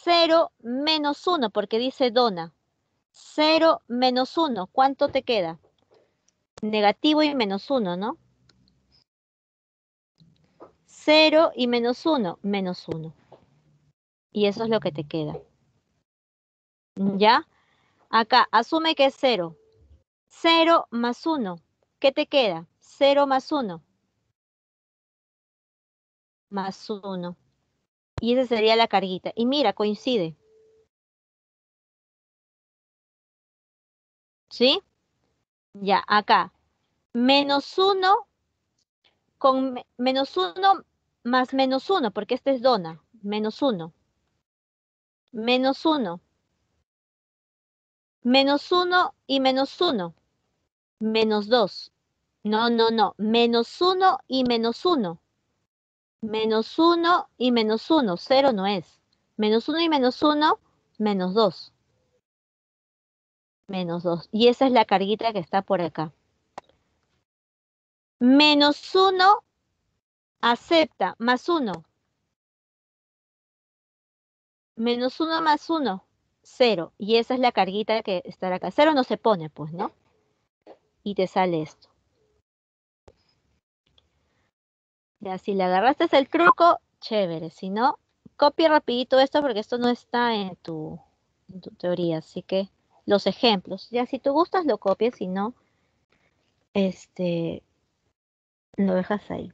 0 menos 1, porque dice dona. 0 menos 1, ¿cuánto te queda? Negativo y menos 1, ¿no? 0 y menos 1, menos 1. Y eso es lo que te queda. ¿Ya? Acá, asume que es 0. 0 más 1. ¿Qué te queda? 0 más 1 más 1. Y esa sería la carguita. Y mira, coincide. ¿Sí? Ya, acá. Menos 1 con menos 1 más menos 1, porque este es dona. Menos 1. Menos 1. Menos 1 y menos 1. Menos 2. No, no, no. Menos 1 y menos 1. Menos 1 y menos 1. 0 no es. Menos 1 y menos 1, menos 2. Menos 2. Y esa es la carguita que está por acá. Menos 1 acepta. Más 1. Menos 1 más 1. 0. Y esa es la carguita que está acá. 0 no se pone, pues, ¿no? Y te sale esto. Ya, si le agarraste el truco, chévere. Si no, copia rapidito esto porque esto no está en tu, en tu teoría. Así que los ejemplos. Ya, si tú gustas, lo copias. Si no, este, lo dejas ahí.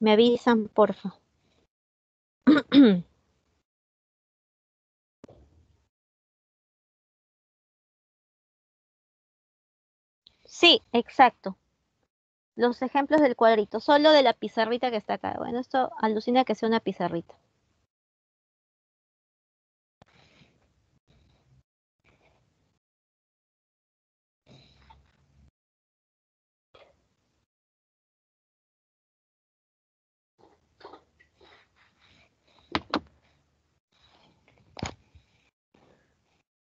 Me avisan, porfa. Sí, exacto los ejemplos del cuadrito, solo de la pizarrita que está acá. Bueno, esto alucina que sea una pizarrita.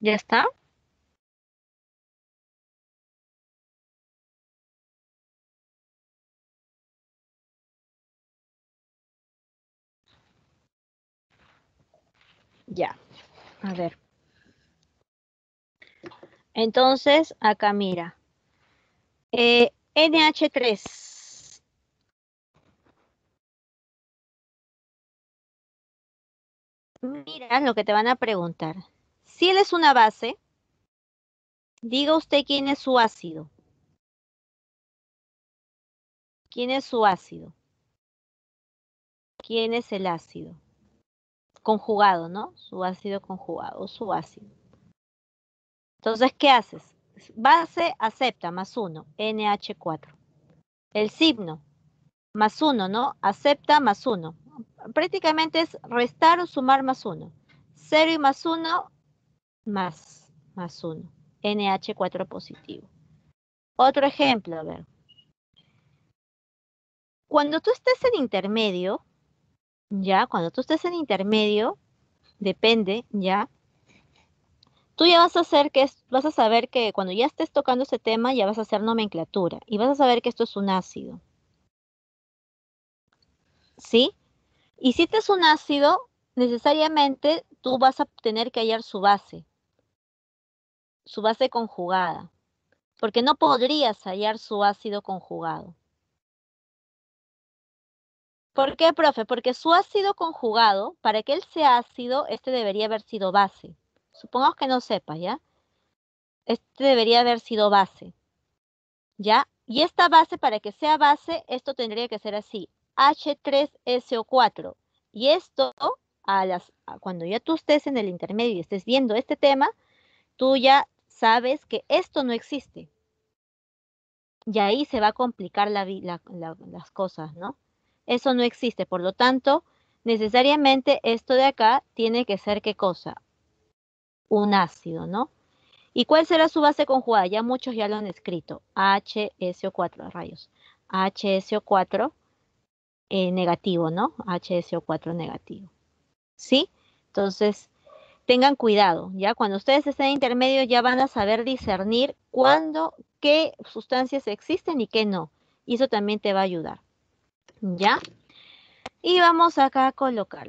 ¿Ya está? Ya, a ver. Entonces, acá mira. Eh, NH3. Mira lo que te van a preguntar. Si él es una base, diga usted quién es su ácido. ¿Quién es su ácido? ¿Quién es el ácido? Conjugado, ¿no? Su ácido conjugado, su ácido. Entonces, ¿qué haces? Base acepta más 1, NH4. El signo, más 1, ¿no? Acepta más 1. Prácticamente es restar o sumar más 1. 0 y más 1, más, más 1. NH4 positivo. Otro ejemplo, a ver. Cuando tú estés en intermedio, ya, cuando tú estés en intermedio, depende, ya, tú ya vas a hacer que, vas a saber que cuando ya estés tocando ese tema, ya vas a hacer nomenclatura y vas a saber que esto es un ácido. ¿Sí? Y si este es un ácido, necesariamente tú vas a tener que hallar su base, su base conjugada, porque no podrías hallar su ácido conjugado. ¿Por qué, profe? Porque su ácido conjugado, para que él sea ácido, este debería haber sido base. Supongamos que no sepa, ¿ya? Este debería haber sido base. ¿Ya? Y esta base, para que sea base, esto tendría que ser así. H3SO4. Y esto, a las, cuando ya tú estés en el intermedio y estés viendo este tema, tú ya sabes que esto no existe. Y ahí se va a complicar las cosas, ¿no? Eso no existe. Por lo tanto, necesariamente esto de acá tiene que ser qué cosa? Un ácido, ¿no? ¿Y cuál será su base conjugada? Ya muchos ya lo han escrito. HSO4, rayos. HSO4 eh, negativo, ¿no? HSO4 negativo. ¿Sí? Entonces, tengan cuidado, ¿ya? Cuando ustedes estén en intermedio ya van a saber discernir cuándo, qué sustancias existen y qué no. Y eso también te va a ayudar. ¿Ya? Y vamos acá a colocar,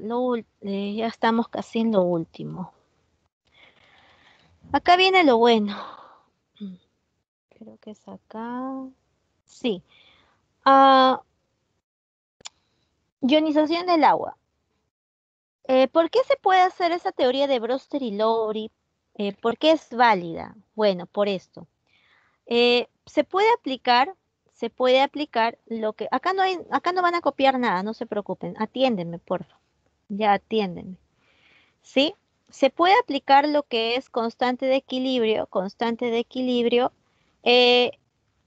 eh, ya estamos casi en lo último. Acá viene lo bueno. Creo que es acá. Sí. Ah, ionización del agua. Eh, ¿Por qué se puede hacer esa teoría de Broster y Lowry? Eh, ¿Por qué es válida? Bueno, por esto. se puede aplicar se puede aplicar lo que acá no hay, acá no van a copiar nada, no se preocupen, atiéndenme, por favor. Ya atiéndenme. ¿Sí? Se puede aplicar lo que es constante de equilibrio, constante de equilibrio eh,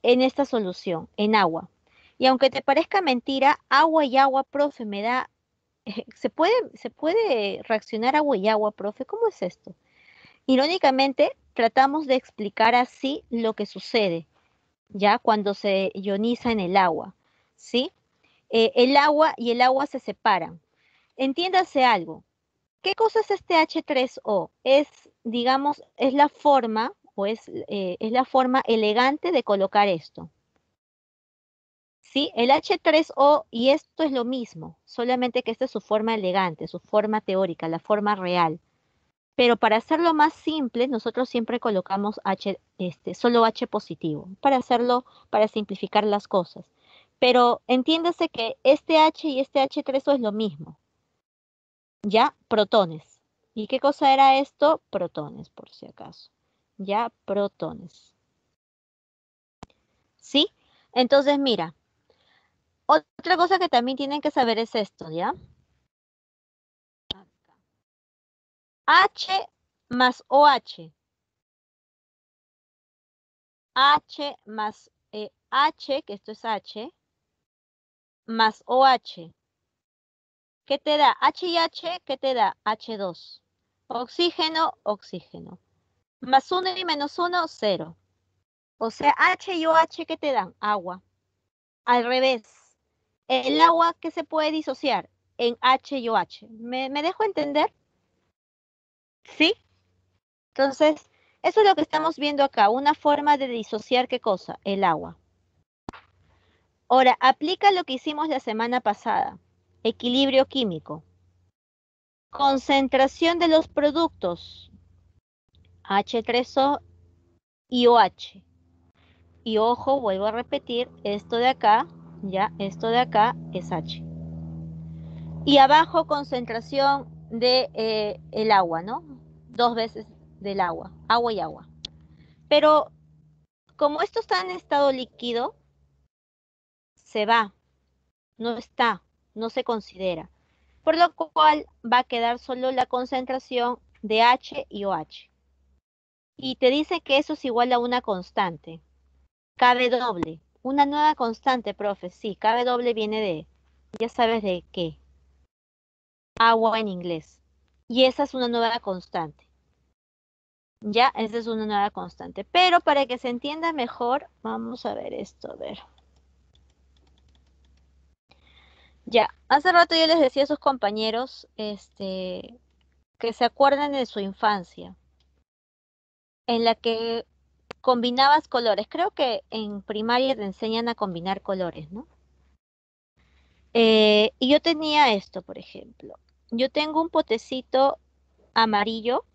en esta solución, en agua. Y aunque te parezca mentira, agua y agua, profe, me da... ¿Se puede, ¿Se puede reaccionar agua y agua, profe? ¿Cómo es esto? Irónicamente, tratamos de explicar así lo que sucede ya cuando se ioniza en el agua, ¿sí? Eh, el agua y el agua se separan. Entiéndase algo. ¿Qué cosa es este H3O? Es, digamos, es la forma o es, eh, es la forma elegante de colocar esto. ¿Sí? El H3O y esto es lo mismo, solamente que esta es su forma elegante, su forma teórica, la forma real. Pero para hacerlo más simple, nosotros siempre colocamos H, este, solo H positivo, para hacerlo, para simplificar las cosas. Pero entiéndase que este H y este H3O es lo mismo. ¿Ya? Protones. ¿Y qué cosa era esto? Protones, por si acaso. ¿Ya? Protones. ¿Sí? Entonces, mira. Otra cosa que también tienen que saber es esto, ¿ya? H más OH. H más eh, H, que esto es H, más OH. ¿Qué te da? H y H, ¿qué te da? H2. Oxígeno, oxígeno. Más 1 y menos 1, 0. O sea, H y OH, ¿qué te dan? Agua. Al revés. El agua, ¿qué se puede disociar? En H y OH. ¿Me, me dejo entender? ¿Sí? Entonces, eso es lo que estamos viendo acá, una forma de disociar qué cosa, el agua. Ahora, aplica lo que hicimos la semana pasada, equilibrio químico. Concentración de los productos. H3O y OH. Y ojo, vuelvo a repetir, esto de acá, ya, esto de acá es H. Y abajo concentración de eh, el agua, ¿no? Dos veces del agua, agua y agua. Pero como esto está en estado líquido, se va, no está, no se considera por lo cual va a quedar solo la concentración de H y OH. Y te dice que eso es igual a una constante. Cabe doble. Una nueva constante, profe. Sí, doble viene de, ya sabes de qué. Agua en inglés. Y esa es una nueva constante. Ya, esa es una nueva constante. Pero para que se entienda mejor, vamos a ver esto, a ver. Ya, hace rato yo les decía a sus compañeros este, que se acuerden de su infancia, en la que combinabas colores. Creo que en primaria te enseñan a combinar colores, ¿no? Eh, y yo tenía esto, por ejemplo. Yo tengo un potecito amarillo,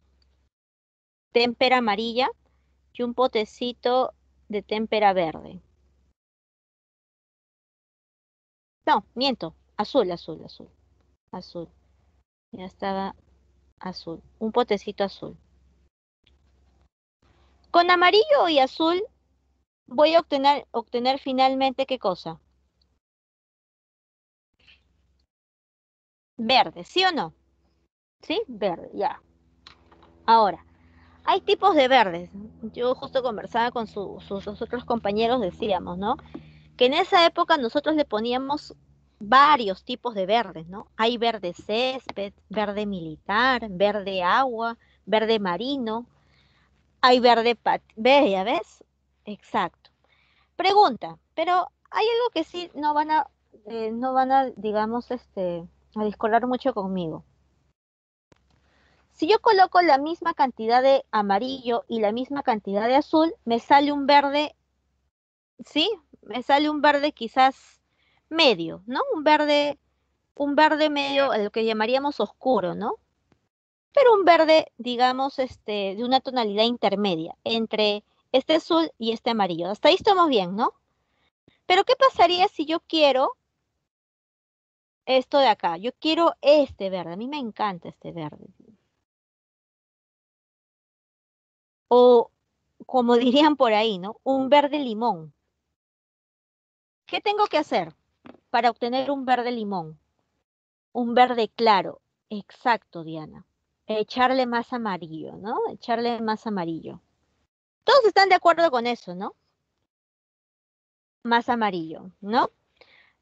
témpera amarilla, y un potecito de témpera verde. No, miento. Azul, azul, azul. Azul. Ya estaba azul. Un potecito azul. Con amarillo y azul voy a obtener, obtener finalmente qué cosa? Verde, ¿sí o no? ¿Sí? Verde, ya. Ahora, hay tipos de verdes. Yo justo conversaba con sus otros compañeros, decíamos, ¿no? que en esa época nosotros le poníamos varios tipos de verdes, ¿no? Hay verde césped, verde militar, verde agua, verde marino, hay verde pat ¿Ves? ¿Ya ves? Exacto. Pregunta, pero hay algo que sí no van a, eh, no van a, digamos, este, a discolar mucho conmigo. Si yo coloco la misma cantidad de amarillo y la misma cantidad de azul, me sale un verde, ¿sí? me sale un verde quizás medio, ¿no? Un verde, un verde medio, lo que llamaríamos oscuro, ¿no? Pero un verde, digamos, este, de una tonalidad intermedia entre este azul y este amarillo. Hasta ahí estamos bien, ¿no? Pero ¿qué pasaría si yo quiero esto de acá? Yo quiero este verde. A mí me encanta este verde. O como dirían por ahí, ¿no? Un verde limón. ¿Qué tengo que hacer para obtener un verde limón? Un verde claro. Exacto, Diana. Echarle más amarillo, ¿no? Echarle más amarillo. Todos están de acuerdo con eso, ¿no? Más amarillo, ¿no?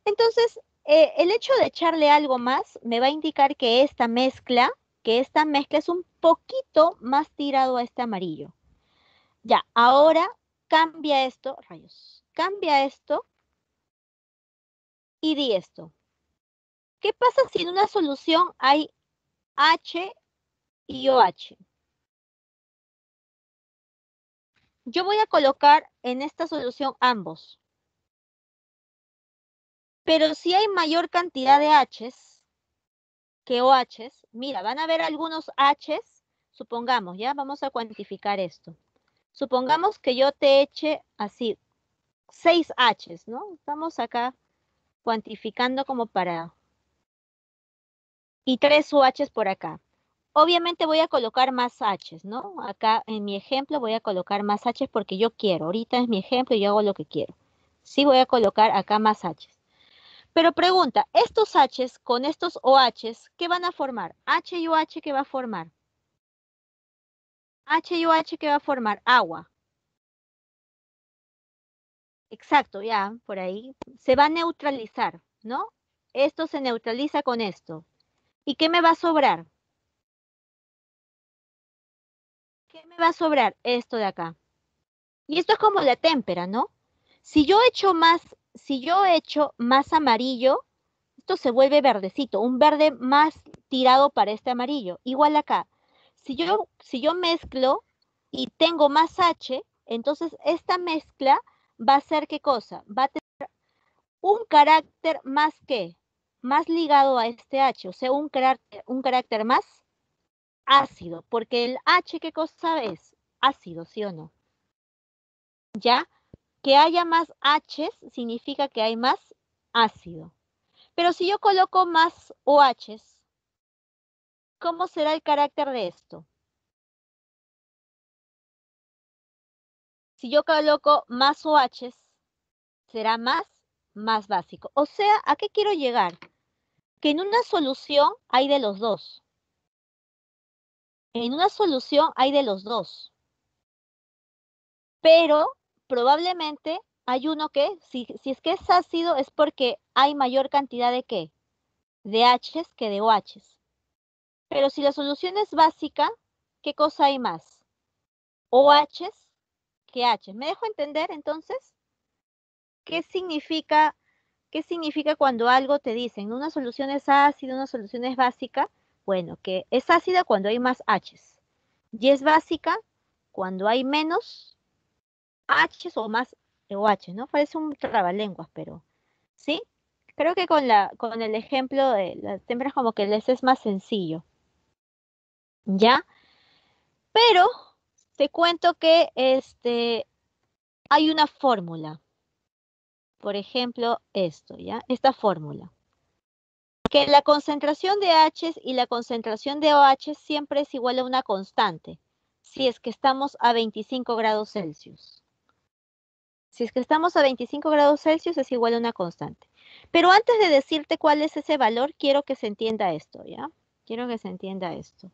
Entonces, eh, el hecho de echarle algo más me va a indicar que esta mezcla, que esta mezcla es un poquito más tirado a este amarillo. Ya, ahora cambia esto, rayos, cambia esto y di esto. ¿Qué pasa si en una solución hay H y OH? Yo voy a colocar en esta solución ambos. Pero si hay mayor cantidad de H's que OHs, mira, van a haber algunos H's, supongamos, ya vamos a cuantificar esto. Supongamos que yo te eche así, 6 H's, ¿no? Estamos acá cuantificando como para... Y tres UHs por acá. Obviamente voy a colocar más H's, ¿no? Acá en mi ejemplo voy a colocar más H's porque yo quiero. Ahorita es mi ejemplo y yo hago lo que quiero. Sí voy a colocar acá más H's. Pero pregunta, estos H's con estos OHs, ¿qué van a formar? H y OH, ¿qué va a formar? H y OH, ¿qué va a formar? Agua. Exacto, ya, por ahí. Se va a neutralizar, ¿no? Esto se neutraliza con esto. ¿Y qué me va a sobrar? Me va a sobrar? Esto de acá. Y esto es como la témpera, ¿no? Si yo echo más, si yo echo más amarillo, esto se vuelve verdecito, un verde más tirado para este amarillo. Igual acá. Si yo, si yo mezclo y tengo más H, entonces esta mezcla va a ser qué cosa? Va a tener un carácter más que, más ligado a este H, o sea, un carácter, un carácter más ácido, porque el H, ¿qué cosa es? Ácido, ¿sí o no? ¿Ya? Que haya más H significa que hay más ácido. Pero si yo coloco más OHs, ¿cómo será el carácter de esto? Si yo coloco más OHs, será más, más básico. O sea, ¿a qué quiero llegar? Que en una solución hay de los dos. En una solución hay de los dos. Pero probablemente hay uno que, si, es que es ácido, es porque hay mayor cantidad de qué? De H's que de OHs. Pero si la solución es básica, ¿qué cosa hay más? OHs que H. ¿Me dejo entender entonces? ¿Qué significa, qué significa cuando algo te dicen una solución es ácida, una solución es básica? Bueno, que es ácida cuando hay más H's. Y es básica cuando hay menos H's o más OH, ¿no? Parece un trabalenguas, pero ¿sí? Creo que con, la, con el ejemplo de las témperas como que les es más sencillo. ¿Ya? Pero te cuento que este, hay una fórmula. Por ejemplo, esto, ¿ya? Esta fórmula. Que la concentración de H y la concentración de OH siempre es igual a una constante, si es que estamos a 25 grados Celsius. Si es que estamos a 25 grados Celsius es igual a una constante. Pero antes de decirte cuál es ese valor, quiero que se entienda esto, ¿ya? Quiero que se entienda esto.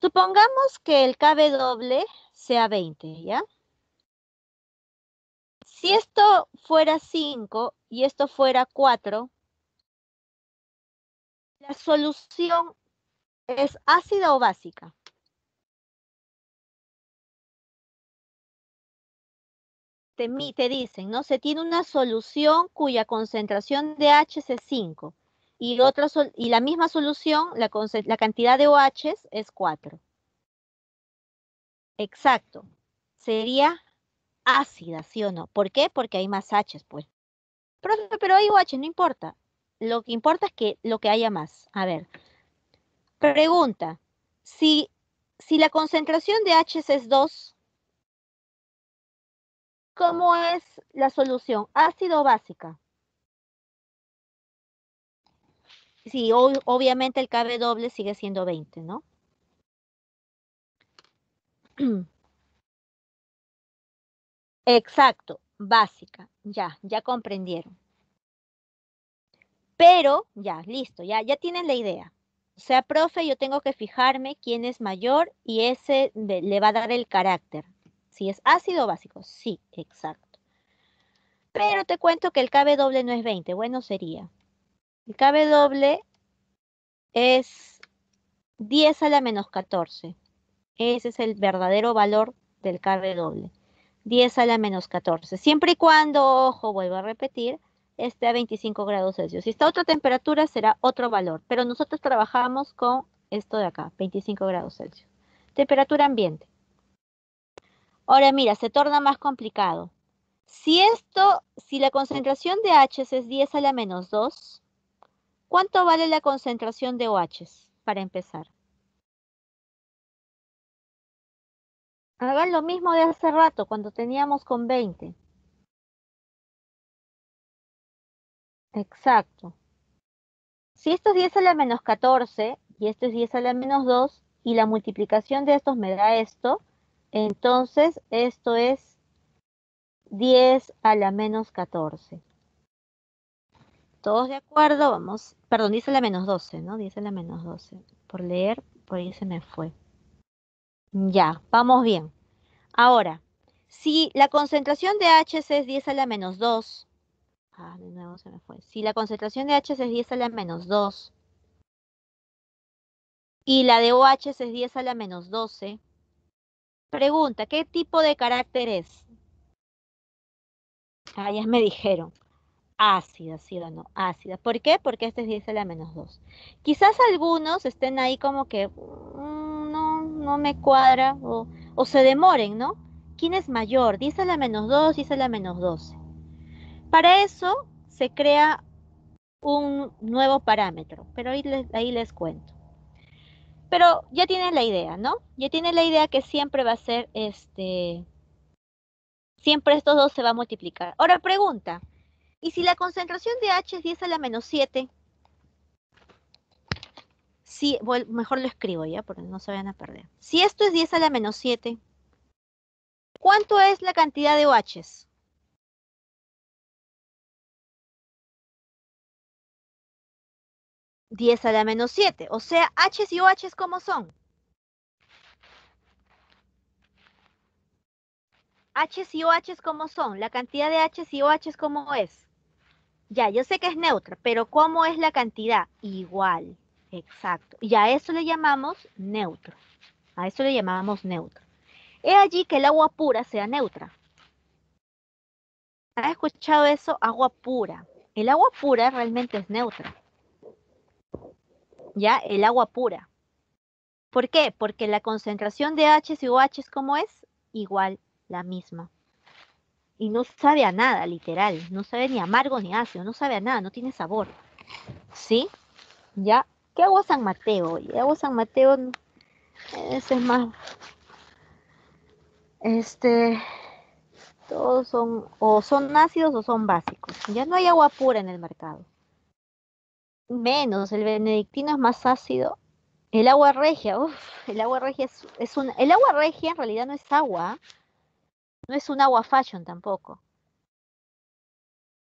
Supongamos que el doble sea 20, ¿ya? Si esto fuera 5 y esto fuera 4, ¿la solución es ácida o básica? Te, te dicen, ¿no? Se tiene una solución cuya concentración de H es 5 y, otra y la misma solución, la, la cantidad de OHs es 4. Exacto. Sería ácida, ¿sí o no? ¿Por qué? Porque hay más H's, pues. pero hay OH, no importa. Lo que importa es que lo que haya más. A ver. Pregunta. Si, si la concentración de H's es 2, ¿cómo es la solución? ¿Ácido o básica? Sí, obviamente el KB doble sigue siendo 20, ¿no? Exacto, básica, ya, ya comprendieron. Pero, ya, listo, ya, ya tienen la idea. O sea, profe, yo tengo que fijarme quién es mayor y ese le va a dar el carácter. Si es ácido básico, sí, exacto. Pero te cuento que el KB doble no es 20, bueno sería. El KB doble es 10 a la menos 14. Ese es el verdadero valor del KB doble. 10 a la menos 14. Siempre y cuando, ojo, vuelvo a repetir, esté a 25 grados Celsius. Si está a otra temperatura, será otro valor. Pero nosotros trabajamos con esto de acá, 25 grados Celsius. Temperatura ambiente. Ahora mira, se torna más complicado. Si esto, si la concentración de H es 10 a la menos 2, ¿cuánto vale la concentración de OH para empezar? Hagan lo mismo de hace rato, cuando teníamos con 20. Exacto. Si esto es 10 a la menos 14 y esto es 10 a la menos 2 y la multiplicación de estos me da esto, entonces esto es 10 a la menos 14. ¿Todos de acuerdo? Vamos, perdón, 10 a la menos 12, ¿no? 10 a la menos 12. Por leer, por ahí se me fue. Ya, vamos bien. Ahora, si la concentración de H es 10 a la menos 2, ah, de nuevo se me fue. Si la concentración de H es 10 a la menos 2 y la de OH es 10 a la menos 12, pregunta, ¿qué tipo de carácter es? Ah, ya me dijeron. Ácida, sí o no, ácida. ¿Por qué? Porque este es 10 a la menos 2. Quizás algunos estén ahí como que, no me cuadra o, se demoren, ¿no? ¿Quién es mayor? Dice la menos 2, dice la menos 12. Para eso se crea un nuevo parámetro, pero ahí les, cuento. Pero ya tienen la idea, ¿no? Ya tienen la idea que siempre va a ser este, siempre estos dos se va a multiplicar. Ahora pregunta, ¿y si la concentración de H es 10 a la menos 7? Sí, mejor lo escribo ya, porque no se vayan a perder. Si esto es 10 a la menos 7, ¿cuánto es la cantidad de OHs? 10 a la menos 7. O sea, H's y OHs, ¿cómo son? H's y OHs, ¿cómo son? La cantidad de H's y OHs, ¿cómo es? Ya, yo sé que es neutra, pero ¿cómo es la cantidad? Igual, exacto. Y a eso le llamamos neutro. A eso le llamamos neutro. He allí que el agua pura sea neutra. ¿Has escuchado eso? Agua pura. El agua pura realmente es neutra. ¿Ya? El agua pura. ¿Por qué? Porque la concentración de H y OH como es igual, la misma. Y no sabe a nada, literal. No sabe ni amargo ni ácido, no sabe a nada, no tiene sabor. ¿Sí? ¿Ya? ¿Qué agua San Mateo? Y agua San Mateo, ese es más... Este... Todos son o son ácidos o son básicos. Ya no hay agua pura en el mercado menos, el benedictino es más ácido. El agua regia, uff, el agua regia es, un, el agua regia en realidad no es agua, no es un agua fashion tampoco.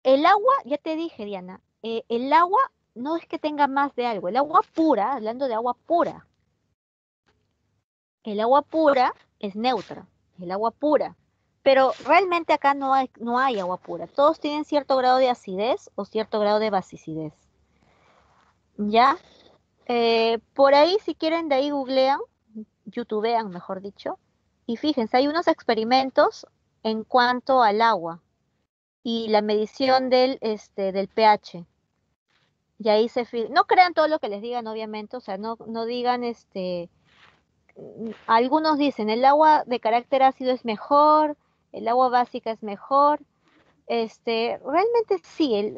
El agua, ya te dije Diana, eh, el agua no es que tenga más de algo, el agua pura, hablando de agua pura, el agua pura es neutra, el agua pura. Pero realmente acá no hay, no hay agua pura. Todos tienen cierto grado de acidez o cierto grado de basicidez. ¿Ya? Eh, por ahí, si quieren, de ahí googlean, youtubean, mejor dicho, y fíjense, hay unos experimentos en cuanto al agua y la medición del, este, del pH. Y ahí se no crean todo lo que les digan, obviamente, o sea, no, no digan, este, algunos dicen, el agua de carácter ácido es mejor, el agua básica es mejor, este, realmente sí,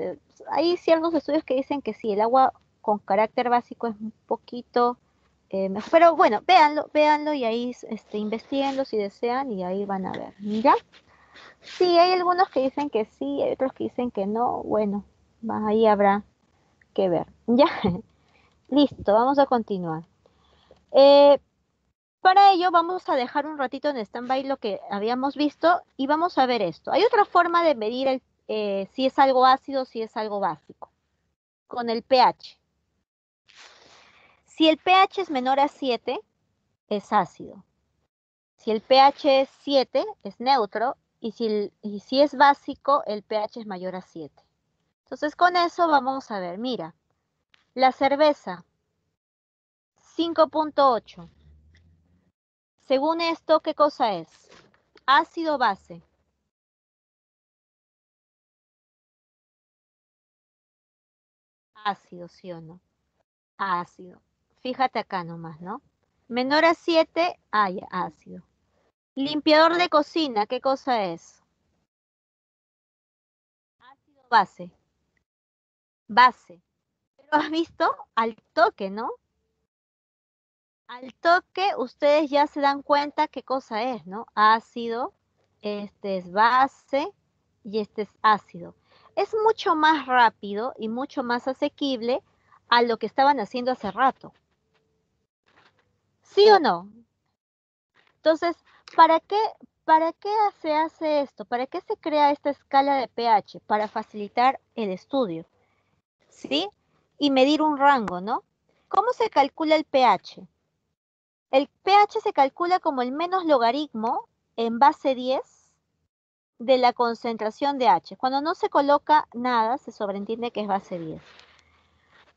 hay ciertos estudios que dicen que sí, el agua con carácter básico es un poquito eh, mejor. Pero bueno, véanlo, véanlo y ahí este, investiguenlo si desean y ahí van a ver. ¿Ya? Sí, hay algunos que dicen que sí, hay otros que dicen que no. Bueno, ahí habrá que ver. ¿Ya? Listo, vamos a continuar. Eh, para ello vamos a dejar un ratito en stand-by lo que habíamos visto y vamos a ver esto. Hay otra forma de medir el, eh, si es algo ácido o si es algo básico, con el pH. Si el pH es menor a 7, es ácido. Si el pH es 7, es neutro. Y si, si es básico, el pH es mayor a 7. Entonces con eso vamos a ver, mira, la cerveza 5.8. Según esto, ¿qué cosa es? Ácido base. Ácido, ¿sí o no? Ácido. Fíjate acá nomás, ¿no? Menor a 7, hay ácido. Limpiador de cocina, ¿qué cosa es? Ácido base. Base. ¿Lo has visto? Al toque, ¿no? Al toque ustedes ya se dan cuenta qué cosa es, ¿no? Ácido, este es base y este es ácido. Es mucho más rápido y mucho más asequible a lo que estaban haciendo hace rato. ¿Sí o no? Entonces, ¿para qué, ¿para qué se hace esto? ¿Para qué se crea esta escala de pH? Para facilitar el estudio, ¿sí? Y medir un rango, ¿no? ¿Cómo se calcula el pH? El pH se calcula como el menos logaritmo en base 10 de la concentración de H. Cuando no se coloca nada, se sobreentiende que es base 10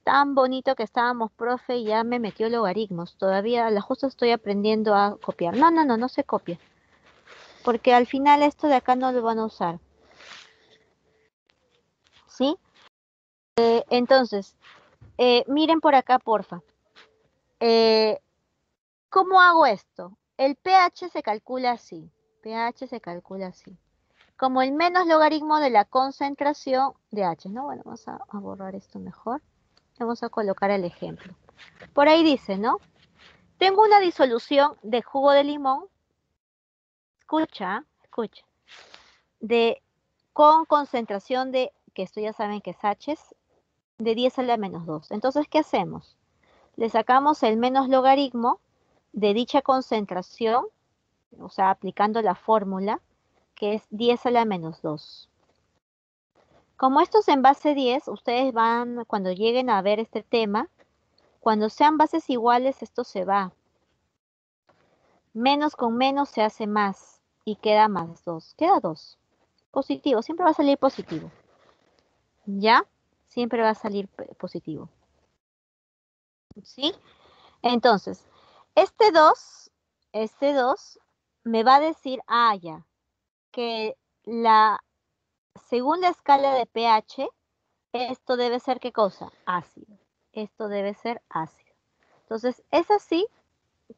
tan bonito que estábamos, profe, y ya me metió logaritmos. Todavía la justo estoy aprendiendo a copiar. No, no, no, no se copia. Porque al final esto de acá no lo van a usar. ¿Sí? Eh, entonces, eh, miren por acá, porfa. Eh, ¿Cómo hago esto? El pH se calcula así. pH se calcula así. como el menos logaritmo de la concentración de H, ¿no? Bueno, vamos a, a borrar esto mejor. Vamos a colocar el ejemplo. Por ahí dice, ¿no? Tengo una disolución de jugo de limón. Escucha, escucha. De, con concentración de, que esto ya saben que es H, de 10 a la menos 2. Entonces, ¿qué hacemos? Le sacamos el menos logaritmo de dicha concentración, o sea, aplicando la fórmula, que es 10 a la menos 2. Como esto es en base 10, ustedes van, cuando lleguen a ver este tema, cuando sean bases iguales, esto se va. Menos con menos se hace más y queda más 2. Queda 2. Positivo, siempre va a salir positivo. ¿Ya? Siempre va a salir positivo. ¿Sí? Entonces, este 2, este 2 me va a decir, ah, ya, que la segunda escala de pH, esto debe ser qué cosa? Ácido esto debe ser ácido. Entonces, es así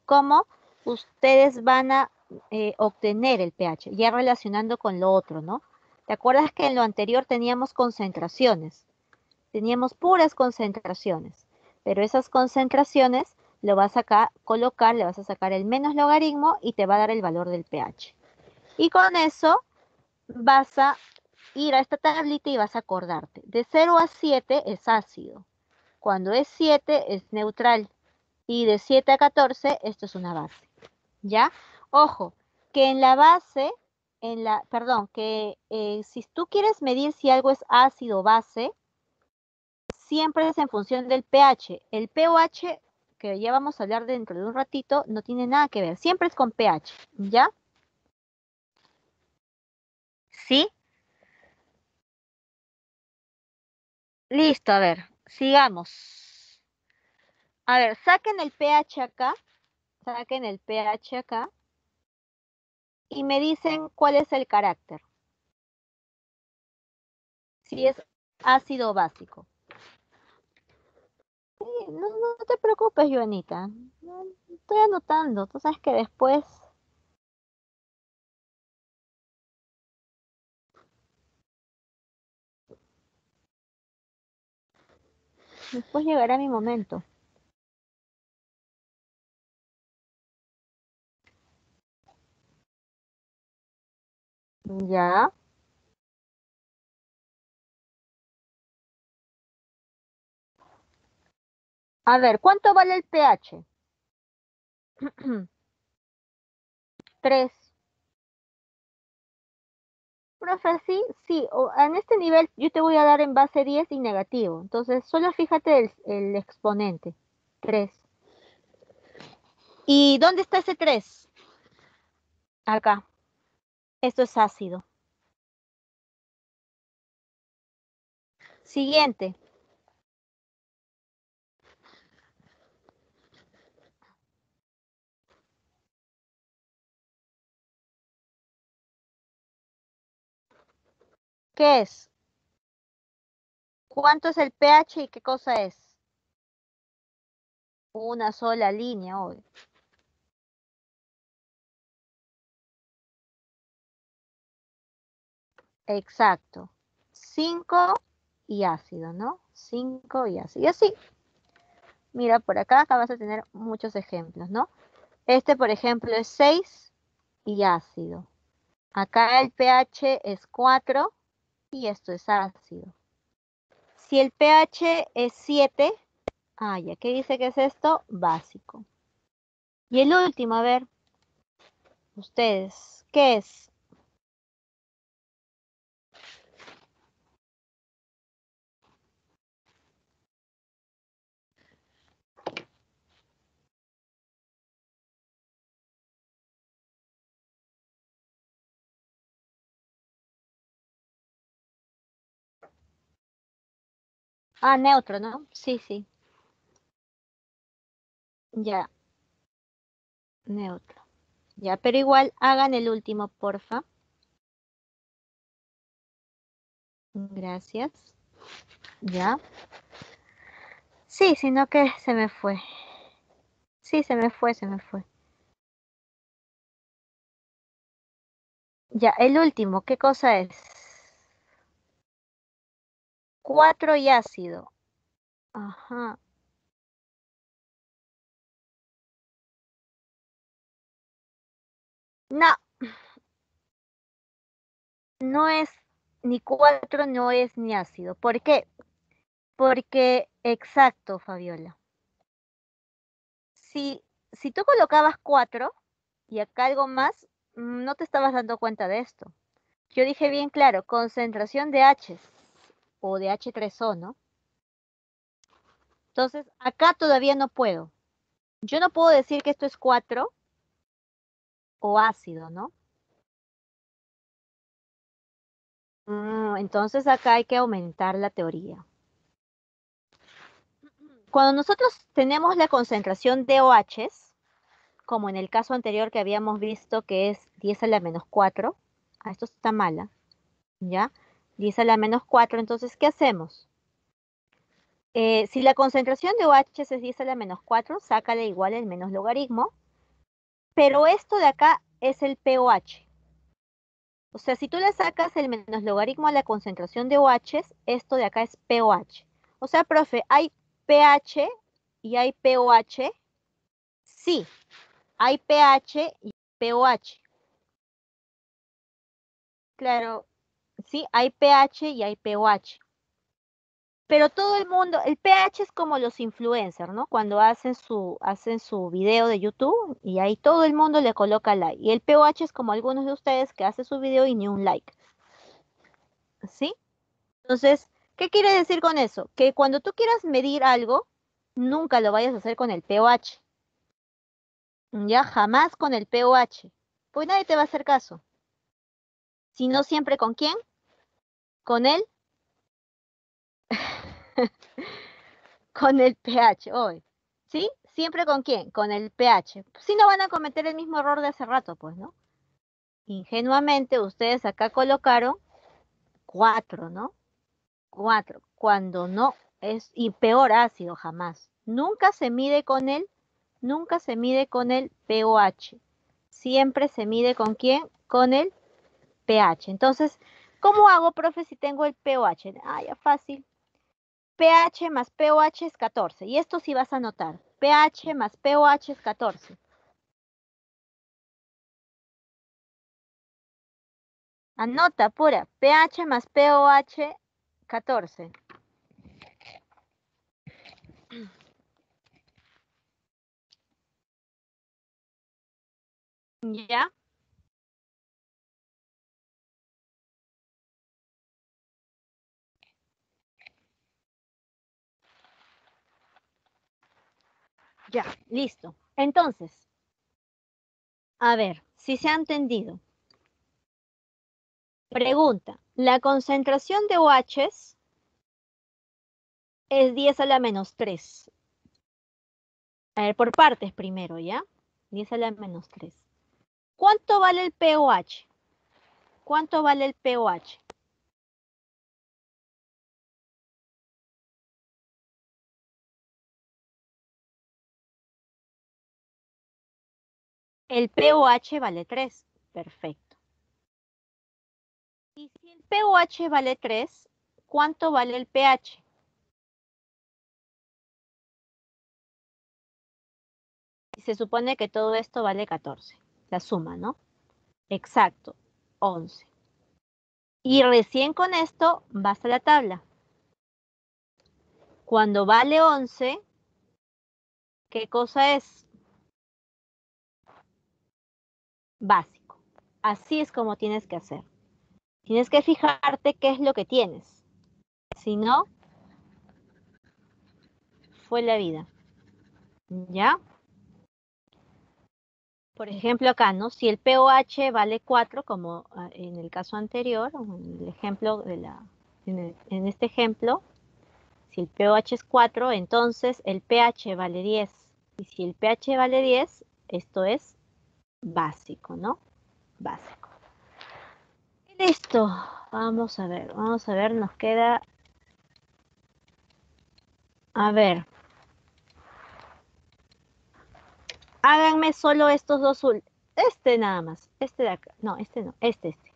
como ustedes van a eh, obtener el pH, ya relacionando con lo otro, ¿no? ¿Te acuerdas que en lo anterior teníamos concentraciones? Teníamos puras concentraciones, pero esas concentraciones lo vas a colocar, le vas a sacar el menos logaritmo y te va a dar el valor del pH. Y con eso vas a ir a esta tablita y vas a acordarte. De 0 a 7 es ácido. Cuando es 7 es neutral. Y de 7 a 14 esto es una base. ¿Ya? Ojo, que en la base, en la, perdón, que eh, si tú quieres medir si algo es ácido o base, siempre es en función del pH. El pOH, que ya vamos a hablar dentro de un ratito, no tiene nada que ver. Siempre es con pH. ¿Ya? ¿Sí? Listo, a ver. Sigamos. A ver, saquen el pH acá. Saquen el pH acá. Y me dicen cuál es el carácter. Si es ácido básico. no, no, te preocupes, Joanita. estoy anotando. Tú sabes que después Después llegará mi momento. Ya. A ver, ¿cuánto vale el pH? 3. Profe, sí, sí, en este nivel yo te voy a dar en base 10 y negativo. Entonces, solo fíjate el, el exponente, 3. ¿Y dónde está ese 3? Acá. Esto es ácido. Siguiente. ¿Qué es? ¿Cuánto es el pH y qué cosa es? Una sola línea hoy. Exacto. 5 y ácido, ¿no? 5 y ácido. Y así. Mira, por acá, acá vas a tener muchos ejemplos, ¿no? Este, por ejemplo, es 6 y ácido. Acá el pH es 4 y esto es ácido. Si el pH es 7, ah, ya, ¿qué dice que es esto? Básico. Y el último, a ver, ustedes, ¿qué es? Ah, neutro, ¿no? Sí, sí. Ya. Neutro. Ya, pero igual hagan el último, porfa. Gracias. Ya. Sí, sino que se me fue. Sí, se me fue, se me fue. Ya, el último, ¿qué cosa es? 4 y ácido. Ajá. No. No es ni 4, no es ni ácido. ¿Por qué? Porque, exacto, Fabiola. Si, si tú colocabas 4 y acá algo más, mm, no te estabas dando cuenta de esto. Yo dije bien claro, concentración de H o de H3O, ¿no? Entonces, acá todavía no puedo. Yo no puedo decir que esto es 4 o ácido, ¿no? Mm, entonces acá hay que aumentar la teoría. Cuando nosotros tenemos la concentración de OHs, como en el caso anterior que habíamos visto que es 10 a la menos 4, ah, esto está mala, ¿ya? 10 a la menos 4, entonces, ¿qué hacemos? Eh, si la concentración de OHs es 10 a la menos 4, sácale igual el menos logaritmo, pero esto de acá es el pOH. O sea, si tú le sacas el menos logaritmo a la concentración de OHs, esto de acá es pOH. O sea, profe, ¿hay pH y hay pOH? Sí, hay pH y pOH. Claro, sí, hay pH y hay pOH. Pero todo el mundo, el pH es como los influencers, ¿no? Cuando hacen su, hacen su video de YouTube y ahí todo el mundo le coloca like. Y el pOH es como algunos de ustedes que hacen su video y ni un like. ¿Sí? Entonces, ¿qué quiere decir con eso? Que cuando tú quieras medir algo, nunca lo vayas a hacer con el pOH. Ya jamás con el pOH. Pues nadie te va a hacer caso. Sino siempre con quién? Con él con el pH hoy. ¿Sí? ¿Siempre con quién? Con el pH. Si no van a cometer el mismo error de hace rato, pues, ¿no? Ingenuamente ustedes acá colocaron 4, ¿no? 4, cuando no es, y peor ácido jamás. Nunca se mide con él, nunca se mide con el pOH. Siempre se mide con quién? Con el pH. Entonces, ¿cómo hago, profe, si tengo el pOH? Ah, ya fácil pH más pOH es 14. Y esto sí vas a notar. pH más pOH es 14. Anota pura. pH más pOH 14. ¿Ya? Ya, listo. Entonces, a ver, si se ha entendido. Pregunta, la concentración de OHs es 10 a la menos 3. A ver, por partes primero, ¿ya? 10 a la menos 3. ¿Cuánto vale el pOH? ¿Cuánto vale el pOH? El pOH vale 3. Perfecto. Y si el pOH vale 3, ¿cuánto vale el pH? Se supone que todo esto vale 14. La suma, ¿no? Exacto, 11. Y recién con esto vas a la tabla. Cuando vale 11, ¿qué cosa es? Básico. Así es como tienes que hacer. Tienes que fijarte qué es lo que tienes. Si no, fue la vida. ¿Ya? Por ejemplo, acá, ¿no? Si el pOH vale 4, como ah, en el caso anterior, en el ejemplo de la, en, este ejemplo, si el pOH es 4, entonces el pH vale 10. Y si el pH vale 10, esto es básico, ¿no? Básico. Listo. Vamos a ver, vamos a ver, nos queda... A ver. Háganme solo estos dos este nada más, este de acá, no, este no, este, este.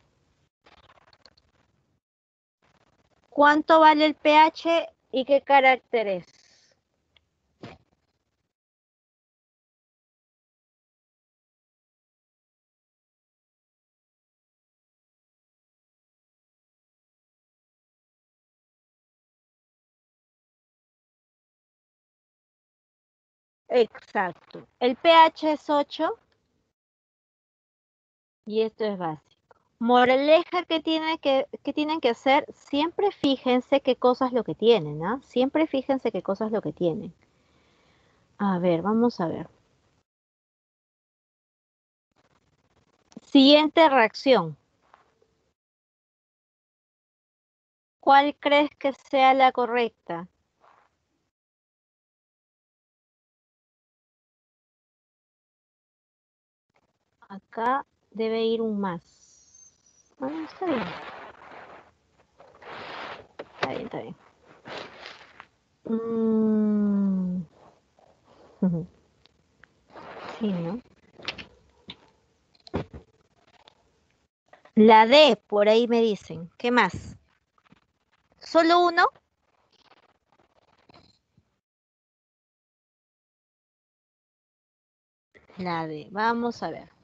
¿Cuánto vale el pH y qué carácter es? Exacto. El pH es 8 y esto es básico. Moraleja que, tiene que, tienen que hacer, siempre fíjense qué cosas lo que tienen, ¿ah? Siempre fíjense qué cosas lo que tienen. A ver, vamos a ver. Siguiente reacción. ¿Cuál crees que sea la correcta? Acá debe ir un más. Bueno, está bien. Está bien, está bien. Mm. Sí, ¿no? La D, por ahí me dicen. ¿Qué más? ¿Solo uno? La D. Vamos a ver.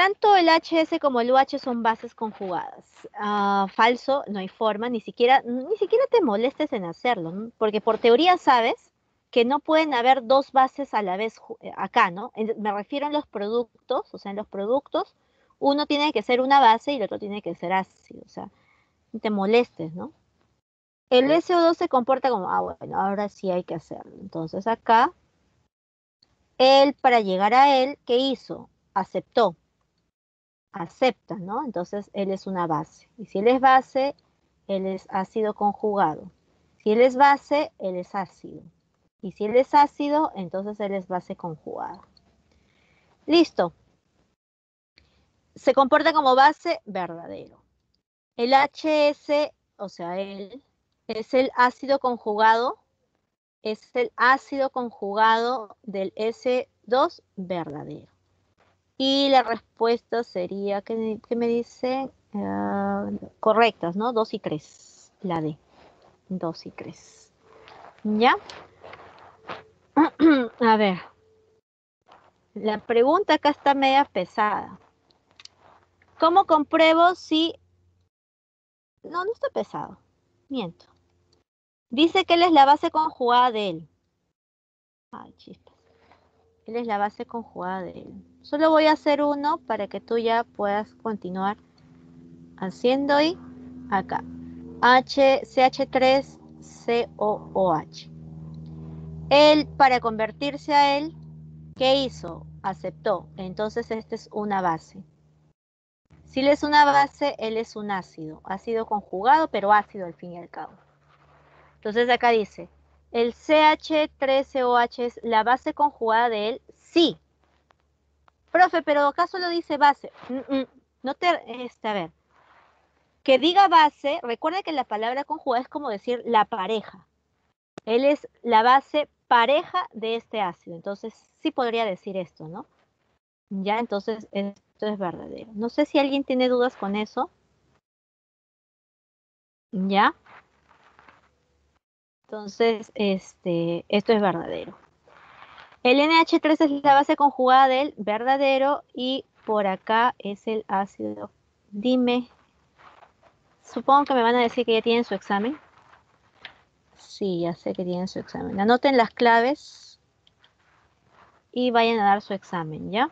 Tanto el HS como el UH son bases conjugadas. Ah, falso, no hay forma, ni siquiera, ni siquiera te molestes en hacerlo, porque por teoría sabes que no pueden haber dos bases a la vez eh, acá, ¿no? Me refiero a los productos, o sea, en los productos, uno tiene que ser una base y el otro tiene que ser ácido, o sea, no te molestes, ¿no? El SO2 se comporta como, ah, bueno, ahora sí hay que hacerlo. Entonces acá, él, para llegar a él, ¿qué hizo? Aceptó acepta, ¿no? Entonces él es una base. Y si él es base, él es ácido conjugado. Si él es base, él es ácido. Y si él es ácido, entonces él es base conjugada. Listo. Se comporta como base verdadero. El HS, o sea, él, es el ácido conjugado, es el ácido conjugado del S2 verdadero. Y la respuesta sería, ¿qué, me dice? Ah, correctas, ¿no? 2 y 3, la D. 2 y 3. ¿Ya? A ver. La pregunta acá está media pesada. ¿Cómo compruebo si... No, no está pesado. Miento. Dice que él es la base conjugada de él. Ay, chispas. Es la base conjugada de él. Solo voy a hacer uno para que tú ya puedas continuar haciendo y acá. H, CH3COOH. Él, para convertirse a él, ¿qué hizo? Aceptó. Entonces, esta es una base. Si él es una base, él es un ácido. Ácido conjugado, pero ácido al fin y al cabo. Entonces, acá dice, el CH3COH es la base conjugada de él, sí. Profe, pero acá solo dice base. Mm, mm, no te, este, a ver. Que diga base, recuerda que la palabra conjugada es como decir la pareja. Él es la base pareja de este ácido. Entonces, sí podría decir esto, ¿no? Ya, entonces esto es verdadero. No sé si alguien tiene dudas con eso. ¿Ya? Entonces, este, esto es verdadero. El NH3 es la base conjugada del verdadero y por acá es el ácido. Dime, supongo que me van a decir que ya tienen su examen. Sí, ya sé que tienen su examen. Anoten las claves y vayan a dar su examen, ¿ya?